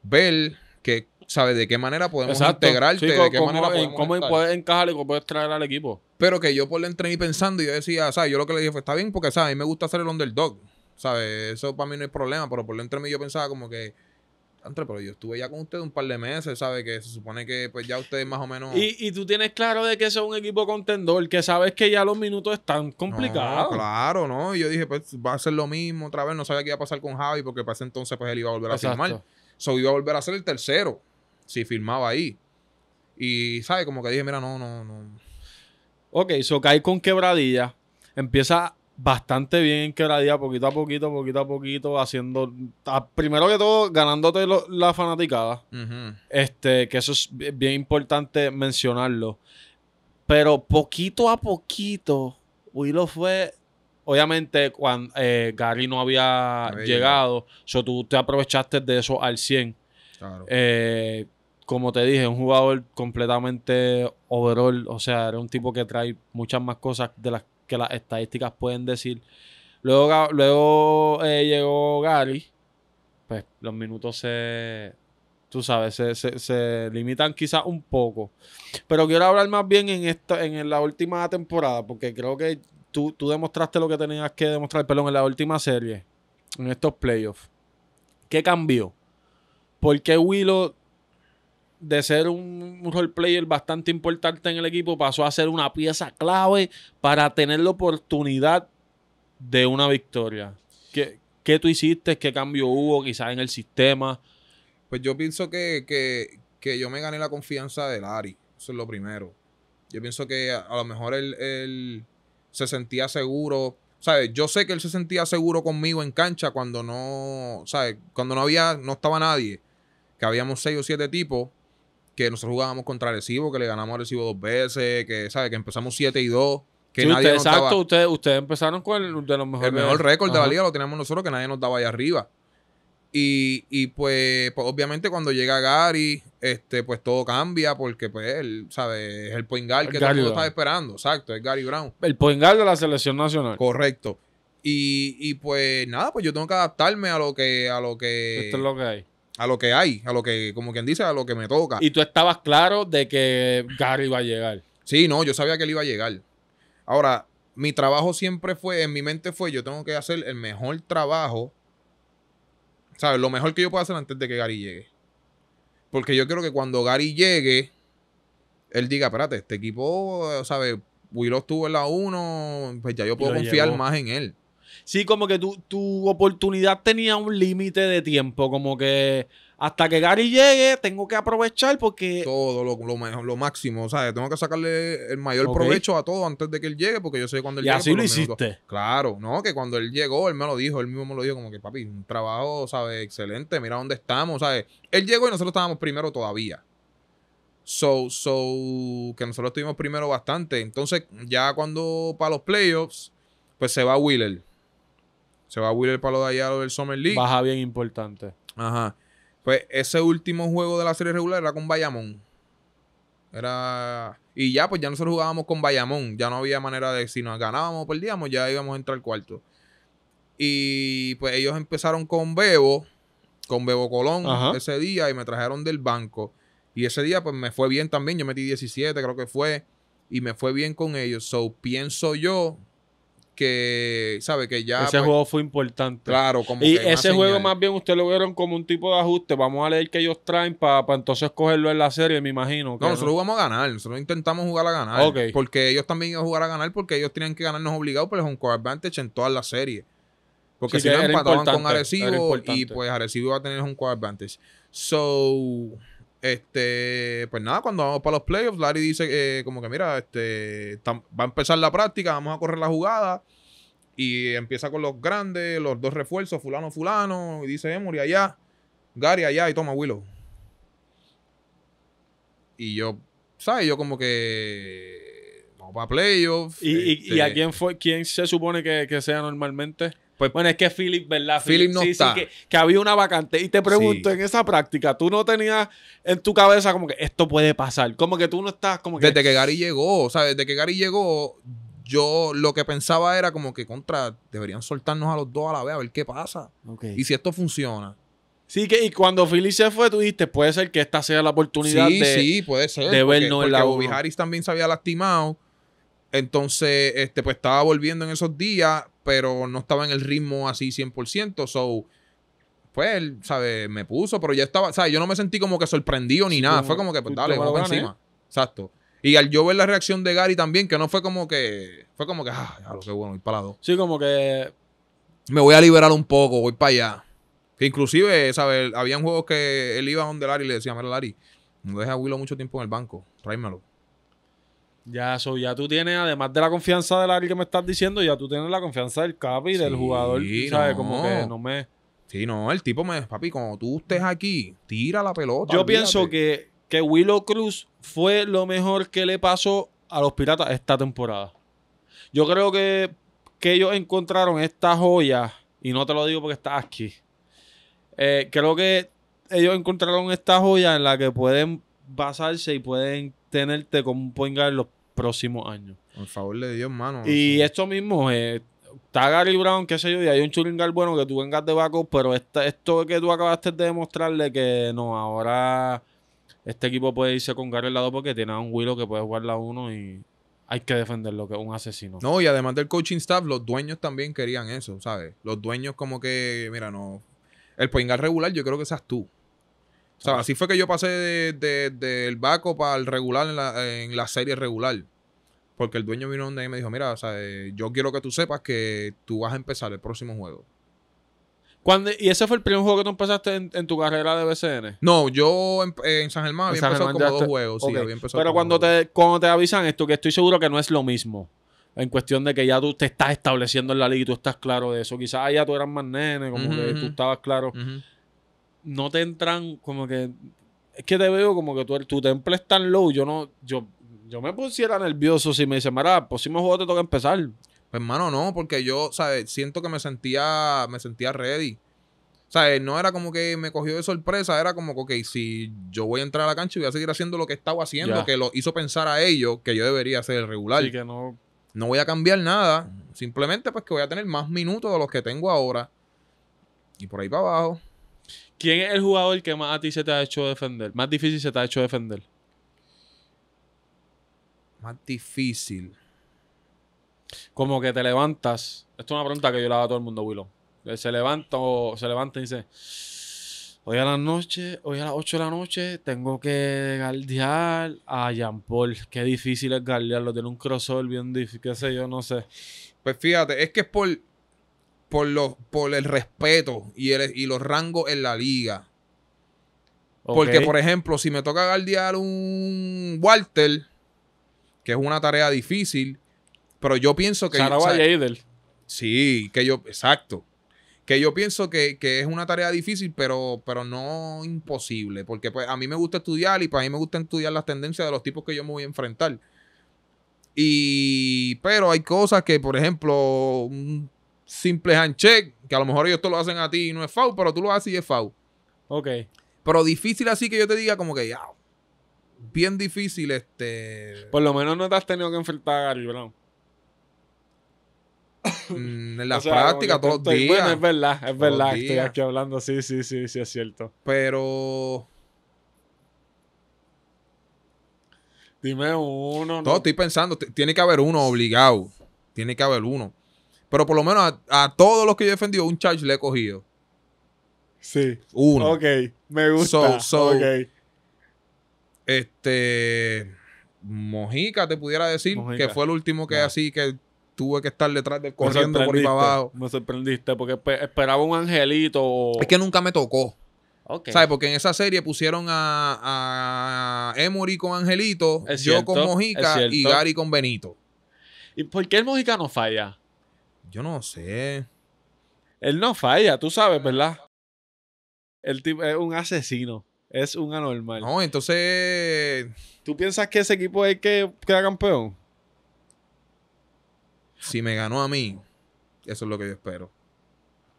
ver que, ¿sabes? De qué manera podemos Exacto. integrarte, de qué cómo, manera podemos cómo estar. puedes encajar y cómo puedes traer al equipo. Pero que yo por la entrené pensando y yo decía, ¿sabes? Yo lo que le dije fue, está bien, porque, ¿sabes? A mí me gusta hacer el underdog, ¿sabes? Eso para mí no es problema, pero por de mí yo pensaba como que, entre, pero yo estuve ya con ustedes un par de meses, ¿sabes? Que se supone que pues ya ustedes más o menos... Y, y tú tienes claro de que eso es un equipo contendor, que sabes que ya los minutos están complicados. No, claro, ¿no? Y yo dije, pues va a ser lo mismo otra vez. No sabía qué iba a pasar con Javi porque para ese entonces pues él iba a volver a Exacto. firmar. So iba a volver a ser el tercero si firmaba ahí. Y, ¿sabes? Como que dije, mira, no, no, no. Ok, so cae con quebradilla. Empieza bastante bien en quebradilla, poquito a poquito, poquito a poquito, haciendo. a- primero que todo, ganándote lo- la fanaticada. Este, que eso es bi- bien importante mencionarlo. Pero poquito a poquito, Willow fue. Obviamente, cuando Gary no había, Había llegado, so tú te aprovechaste de eso al 100. Claro. Eh, como te dije, un jugador completamente overall. O sea, era un tipo que trae muchas más cosas de las que las estadísticas pueden decir. Luego, luego eh, llegó Gary. Pues los minutos se, tú sabes, se, se- se limitan quizás un poco. Pero quiero hablar más bien en esta, en la última temporada, porque creo que tú, tú demostraste lo que tenías que demostrar, perdón, en la última serie, en estos playoffs. ¿Qué cambió? ¿Por qué Willow, de ser un, un role bastante importante en el equipo, pasó a ser una pieza clave para tener la oportunidad de una victoria? ¿Qué, qué tú hiciste? ¿Qué cambio hubo quizás en el sistema? Pues yo pienso que, que, que yo me gané la confianza de Larry. Eso es lo primero. Yo pienso que a, a lo mejor él, él se sentía seguro. ¿Sabes? Yo sé que él se sentía seguro conmigo en cancha cuando no, ¿sabes? Cuando no había, no estaba nadie. Que habíamos seis o siete tipos que nosotros jugábamos contra Arecibo, que le ganamos a Arecibo dos veces, que, ¿sabes? Que empezamos 7 y 2, que Sí, nadie nos daba- exacto, ustedes, ustedes empezaron con el de los mejores. el mejor récord de la liga lo teníamos nosotros, que nadie nos daba allá arriba. Y, y pues, pues, obviamente cuando llega Gary, este, pues todo cambia porque pues él, ¿sabes? Es el point guard que todo el mundo estaba esperando. Exacto, es Gary Brown. El point guard de la selección nacional. Correcto. Y, y pues nada, pues yo tengo que adaptarme a lo que, a lo que, Esto es lo que hay. A lo que hay, a lo que, como quien dice, a lo que me toca. Y tú estabas claro de que Gary iba a llegar. Sí, no, yo sabía que él iba a llegar. Ahora, mi trabajo siempre fue, en mi mente fue, yo tengo que hacer el mejor trabajo, ¿sabes? Lo mejor que yo pueda hacer antes de que Gary llegue. Porque yo quiero que cuando Gary llegue, él diga, espérate, este equipo, ¿sabes? Willow estuvo en la 1, pues ya yo puedo confiar llevó. más en él. Sí, como que tu, tu oportunidad tenía un límite de tiempo. Como que hasta que Gary llegue, tengo que aprovechar porque. Todo lo, lo, mejor- lo máximo, ¿sabes? Tengo que sacarle el mayor provecho a todo antes de que él llegue, porque yo sé que cuando él Y llegue. así lo minutos- hiciste. Claro, no, que cuando él llegó, él me lo dijo, él mismo me lo dijo, como que papi, un trabajo, ¿sabes? Excelente, mira dónde estamos, ¿sabes? Él llegó y nosotros estábamos primero todavía. So, so, que nosotros estuvimos primero bastante. Entonces, ya cuando para los playoffs, pues se va Wheeler. Se va Wheeler para lo de allá, lo del Summer League. Baja bien importante. Ajá. Pues ese último juego de la serie regular era con Bayamón. Era. Y ya, pues ya nosotros jugábamos con Bayamón. Ya no había manera de. Si nos ganábamos o perdíamos, ya íbamos a entrar al cuarto. Y pues ellos empezaron con Bebo. Con Bebo Colón Ajá. ese día. Y me trajeron del banco. Y ese día, pues me fue bien también. Yo metí 17, creo que fue. Y me fue bien con ellos. So pienso yo que. ¿Sabe? Que ya. ese pues, juego fue importante. Claro, como Y que ese juego señal. más bien ustedes lo vieron como un tipo de ajuste. Vamos a leer que ellos traen para entonces cogerlo en la serie, me imagino. No, nosotros jugamos a ganar. Nosotros intentamos jugar a ganar. Ok. Porque ellos también iban a jugar a ganar porque ellos tenían que ganarnos obligados por el home court advantage en todas las series. Porque Sí, si no empataban con Arecibo y pues Arecibo iba a tener home court advantage. So, este, pues nada, cuando vamos para los playoffs, Larry dice eh, como que mira, este, tam- va a empezar la práctica, vamos a correr la jugada. Y empieza con los grandes, los dos refuerzos, fulano, fulano, y dice Emory allá, Gary allá y toma Willow. Y yo, ¿sabes? Yo como que vamos para playoffs. ¿Y, y- y este, a quién fue quién se supone que, que sea normalmente? Pues- bueno, es que Philip, ¿verdad? Philip no sí, está. Sí, que, que había una vacante. Y te pregunto, Sí. en esa práctica, ¿tú no tenías en tu cabeza como que esto puede pasar? Como que tú no estás como que... Desde que Gary llegó, o sea, desde que Gary llegó, yo lo que pensaba era como que contra, deberían soltarnos a los dos a la vez a ver qué pasa. Y si esto funciona. Sí, que y cuando Philip se fue, tú dijiste, puede ser que esta sea la oportunidad Sí, de... sí, puede ser. de porque, vernos en porque la Bobby. Harris también se había lastimado. Entonces, este, pues estaba volviendo en esos días, pero no estaba en el ritmo así 100%. So, pues él, ¿sabes? Me puso, pero ya estaba, ¿sabes? Yo no me sentí como que sorprendido ni Sí, nada. como, Fue como que, pues dale, vamos encima. Exacto. Y al yo ver la reacción de Gary también, que no fue como que, fue como que, ah, ya lo que bueno, voy para la dos. Sí, como que... Me voy a liberar un poco, voy para allá. Que inclusive, ¿sabes? Habían juegos que él iba donde Larry y le decía, mira Larry, no dejes a Willow mucho tiempo en el banco, tráemelo. Ya, so, ya tú tienes, además de la confianza del área que me estás diciendo, ya tú tienes la confianza del capi y del jugador, ¿sabes? no. Como que no me... Sí, no, el tipo me, papi, cuando tú estés aquí, tira la pelota. Yo olvídate. pienso que, que Willow Cruz fue lo mejor que le pasó a los Piratas esta temporada. Yo creo que, que ellos encontraron esta joya, y no te lo digo porque estás aquí. Eh, creo que ellos encontraron esta joya en la que pueden basarse y pueden tenerte como un point guard los próximos años. Por favor de Dios, mano. Y Eso- esto mismo, eh, está Gary Brown, qué sé yo, y hay un churingal bueno que tú vengas de backup, pero esta- esto que tú acabaste de demostrarle que no, ahora este equipo puede irse con Gary al lado porque tiene a un Willow que puede jugar la 1 y hay que defenderlo, que es un asesino. No, y además del coaching staff, los dueños también querían eso, ¿sabes? Los dueños como que, mira, no. El point guard regular yo creo que seas tú. O sea, así fue que yo pasé de- de- del backup al regular en la, en la serie regular. Porque el dueño vino donde y me dijo, mira, o sea, eh, yo quiero que tú sepas que tú vas a empezar el próximo juego. Cuando, ¿Y ese fue el primer juego que tú empezaste en, en tu carrera de BCN? No, yo en, en San Germán había San empezado Germán como ya dos juegos. Sí, Ok. había empezado Pero cuando te, cuando te avisan esto, que estoy seguro que no es lo mismo. En cuestión de que ya tú te estás estableciendo en la liga y tú estás claro de eso. Quizás allá tú eras más nene, como que tú estabas claro. No te entran como que... Es que te veo como que tu, tu temple es tan low. Yo no... Yo, yo me pusiera nervioso si me dicen, mira, próximo juego te toca empezar. Pues, hermano, no, porque yo, ¿sabes? Siento que me sentía, me sentía ready. ¿Sabes? No era como que me cogió de sorpresa, era como que, ok, si yo voy a entrar a la cancha y voy a seguir haciendo lo que estaba haciendo, Ya. que lo hizo pensar a ellos que yo debería hacer el regular. Así que no... No voy a cambiar nada, simplemente pues que voy a tener más minutos de los que tengo ahora. Y por ahí para abajo. ¿Quién es el jugador que más a ti se te ha hecho defender? Más difícil se te ha hecho defender. Más difícil. Como que te levantas. Esto es una pregunta que yo le hago a todo el mundo, Willow. Se levanta o se levanta y dice: Hoy a la noche, hoy a las 8 de la noche, tengo que guardiar a Jean Paul. Qué difícil es guardiarlo. Tiene un crossover bien difícil, qué sé yo, no sé. Pues fíjate, es que es por, por, los, por el respeto y, el, y los rangos en la liga. Porque, por ejemplo, si me toca guardiar un Walter, que es una tarea difícil, pero yo pienso que... Sarah o sea, Jader. sí, que yo... Exacto. Que yo pienso que, que es una tarea difícil, pero, pero no imposible. Porque pues, a mí me gusta estudiar y para mí me gusta estudiar las tendencias de los tipos que yo me voy a enfrentar. Y... Pero hay cosas que, por ejemplo, un simple handshake, que a lo mejor ellos te lo hacen a ti y no es foul, pero tú lo haces y es foul. Ok. Pero difícil así que yo te diga como que ya. Bien difícil este. Por lo menos no te has tenido que enfrentar a Gary Brown. mm, en O sea, como que todos los días. Bueno, es verdad, es verdad. Estoy días. aquí hablando, sí, sí, sí, sí, es cierto. Pero. Dime uno. No, no. estoy pensando. Tiene que haber uno obligado. Tiene que haber uno. Pero por lo menos a, a todos los que yo he defendido, un charge le he cogido. Sí. Uno. Ok, me gusta. So- so- ok. Este. Mojica, te pudiera decir, Mojica. que fue el último que así que tuve que estar detrás del corriendo por ahí para abajo. Me sorprendiste porque espe- esperaba un angelito. o- Es que nunca me tocó. Ok. ¿Sabes? Porque en esa serie pusieron a, a Emory con Angelito, Es yo cierto, con Mojica y. Gary con Benito. ¿Y por qué el mexicano falla? Yo no sé. Él no falla, tú sabes, ¿verdad? El tipo es un asesino. Es un anormal. No, entonces, ¿Tú piensas que ese equipo es el que queda campeón? si me ganó a mí, eso es lo que yo espero.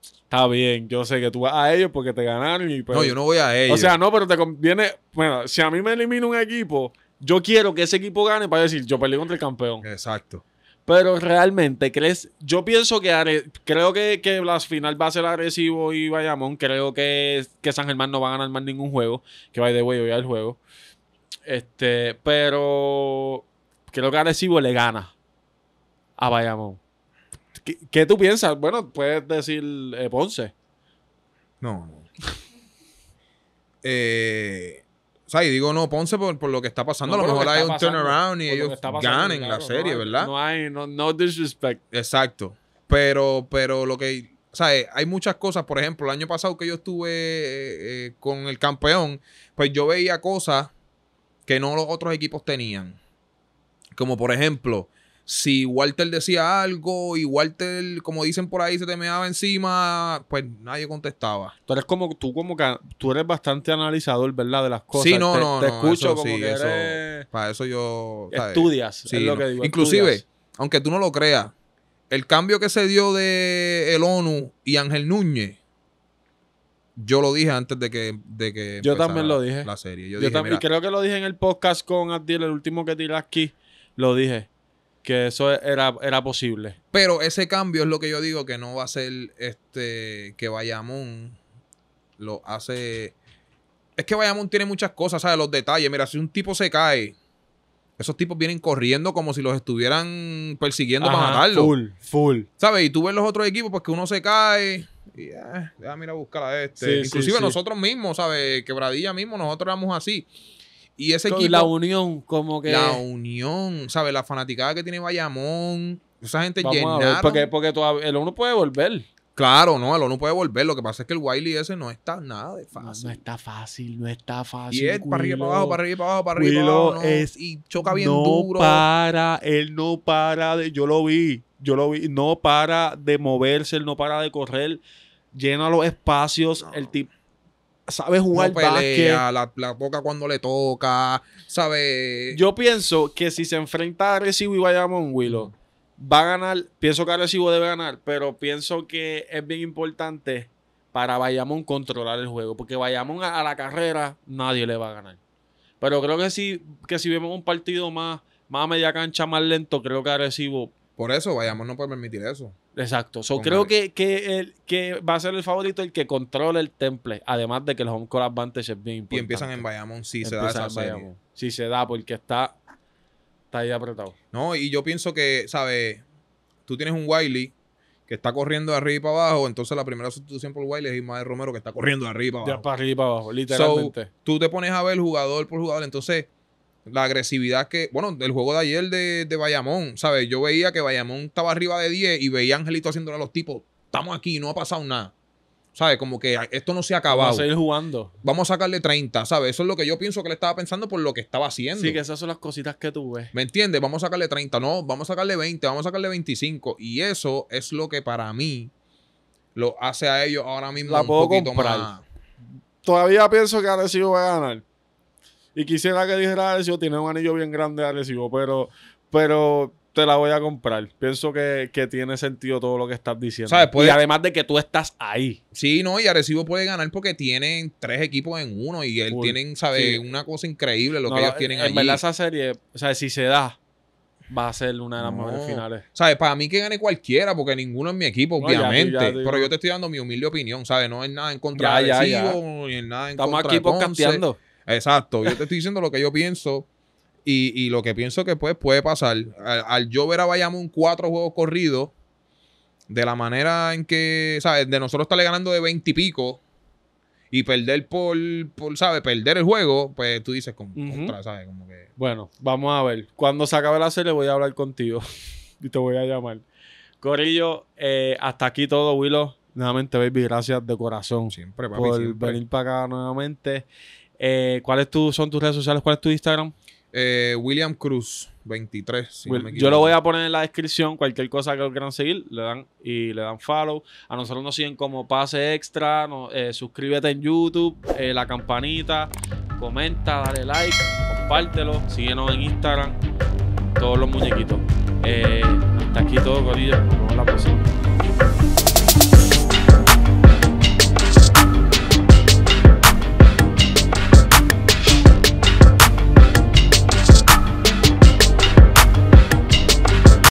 Está bien, yo sé que tú vas a ellos porque te ganaron y pero- no, yo no voy a ellos. O sea, no, pero te conviene. Bueno, si a mí me elimina un equipo, yo quiero que ese equipo gane para decir, yo perdí contra el campeón. Exacto. Pero realmente, ¿crees? Yo pienso que creo que, que la final va a ser Arecibo y Bayamón. Creo que, que San Germán no va a ganar más ningún juego. Que vaya de way, voy al juego. Este, pero creo que Arecibo le gana a Bayamón. ¿Qué, qué tú piensas? Bueno, puedes decir eh, Ponce. No, no. eh, sea, y digo no, Ponce por, por lo que está pasando. No, a lo mejor hay un pasando, turnaround y ellos pasando, ganen claro, la serie, no hay- ¿verdad? No hay, no, no disrespect. Exacto. Pero, pero lo que, o sea, eh, hay muchas cosas. Por ejemplo, el año pasado que yo estuve eh, eh, con el campeón, pues yo veía cosas que no los otros equipos tenían. Como por ejemplo, si Walter decía algo y Walter, como dicen por ahí, se te meaba encima, pues nadie contestaba. Tú eres como, tú como que, tú eres bastante analizador, ¿verdad? De las cosas. Sí, no, te, no, te no, escucho eso como sí, que eso- eres- Para eso yo... ¿sabes? estudias, Sí, es lo no. que digo. Inclusive, estudias. aunque tú no lo creas, el cambio que se dio de el ONU y Ángel Núñez, yo lo dije antes de que, de que Yo también lo dije. La serie. Yo, Yo dije, también mira, creo que lo dije en el podcast con Abdiel, el último que tiré aquí. Lo dije. Que eso era, era posible. Pero ese cambio es lo que yo digo que no va a ser este que Bayamón lo hace. Es que Bayamón tiene muchas cosas, ¿sabes? Los detalles. Mira, si un tipo se cae, esos tipos vienen corriendo como si los estuvieran persiguiendo para matarlo. Full, full. ¿Sabes? Y tú ves los otros equipos, pues que uno se cae. Y eh, déjame ir a buscar a este. Sí, sí, Inclusive sí. nosotros mismos, ¿sabes? Quebradilla mismo, nosotros éramos así. Y ese equipo. la unión, como que. La unión, ¿sabes? La fanaticada que tiene Bayamón. Esa gente Vamos a ver, llenaron. porque, porque todavía el uno puede volver. Claro, no, el ONU puede volver. Lo que pasa es que el Wiley ese no está nada de No, fácil. no está fácil, no está fácil. y es para arriba, para abajo, para arriba, para abajo, para arriba. para abajo, no, es- y choca bien no duro. para, él no para de, yo lo vi, yo lo vi, no para de moverse, él no para de correr, llena los espacios, el tipo sabe jugar no básquet. pelea, la, la toca cuando le toca, ¿sabes? Yo pienso que si se enfrenta a Arecibo y Bayamón, Willow, va a ganar, pienso que Arecibo debe ganar, pero pienso que es bien importante para Bayamón controlar el juego, porque Bayamón a, a la carrera nadie le va a ganar. Pero creo que si, que si vemos un partido más, más a media cancha, más lento, creo que Arecibo Por eso, Bayamón no puede permitir eso. Exacto. So, creo que, que, el, que va a ser el favorito el que controle el temple. Además de que el home court advantage es bien Y importante. empiezan en Bayamón si se da Empiezan esa en. Bayamón. Si se da, porque está, está ahí apretado. No, y yo pienso que, ¿sabes? Tú tienes un Wiley que está corriendo de arriba y para abajo, entonces la primera sustitución por Wiley es Ismael Romero que está corriendo de arriba y para abajo. para arriba y para abajo, So, literalmente. tú te pones a ver jugador por jugador, entonces la agresividad que, bueno, del juego de ayer de, de Bayamón, ¿sabes? Yo veía que Bayamón estaba arriba de 10 y veía a Angelito haciéndole a los tipos, estamos aquí, no ha pasado nada. ¿Sabes? Como que esto no se ha Vamos acabado. a seguir jugando. Vamos a sacarle 30, ¿sabes? Eso es lo que yo pienso que le estaba pensando por lo que estaba haciendo. Sí, que esas son las cositas que tú ves. ¿Me entiendes? Vamos a sacarle 30, no, vamos a sacarle 20, vamos a sacarle 25. Y eso es lo que para mí lo hace a ellos ahora mismo La un puedo poquito comprar. más. Todavía pienso que Arecibo va a ganar. Y quisiera que dijera Arecibo, tiene un anillo bien grande Arecibo, pero, pero te la voy a comprar. Pienso que, que tiene sentido todo lo que estás diciendo. ¿Sabes? Puede- Y además de que tú estás ahí. Sí, no, y Arecibo puede ganar porque tienen tres equipos en uno y él Full. tienen, ¿sabes? Sí. Una cosa increíble lo No, que la- ellos tienen en allí. verdad esa serie, o sea, si se da, va a ser una de las No. mejores finales. ¿Sabes? Para mí que gane cualquiera, porque ninguno es mi equipo, No, ya, obviamente. ya, pero yo te estoy dando mi humilde opinión, ¿sabes? No es nada en contra Ya, de ya, Arecibo, ni es nada en Estamos contra aquí de Ponce. podcasteando. Exacto, yo te estoy diciendo lo que yo pienso y, y lo que pienso que pues, puede pasar. Al, al yo ver a Bayamón cuatro juegos corridos, de la manera en que, ¿sabes? De nosotros estarle ganando de 20 y pico y perder por, por, ¿sabes? Perder el juego, pues tú dices, con, contra, ¿sabes? Como que... Bueno, vamos a ver. Cuando se acabe la serie voy a hablar contigo y te voy a llamar. Corillo, eh, hasta aquí todo, Willow. Nuevamente, baby, gracias de corazón Siempre, papi, por siempre. venir para acá nuevamente. Eh, ¿Cuáles tu- son tus redes sociales? ¿Cuál es tu Instagram? Eh, William Cruz, 23. si no Will- me yo lo voy a poner en la descripción. Cualquier cosa que lo quieran seguir, le dan y le dan follow. A nosotros nos siguen como Pase Extra. no- eh, suscríbete en YouTube, eh, la campanita, comenta, dale like, compártelo. Síguenos en Instagram. Todos los muñequitos. Eh, hasta aquí todo, Corillo. Nos vemos la próxima.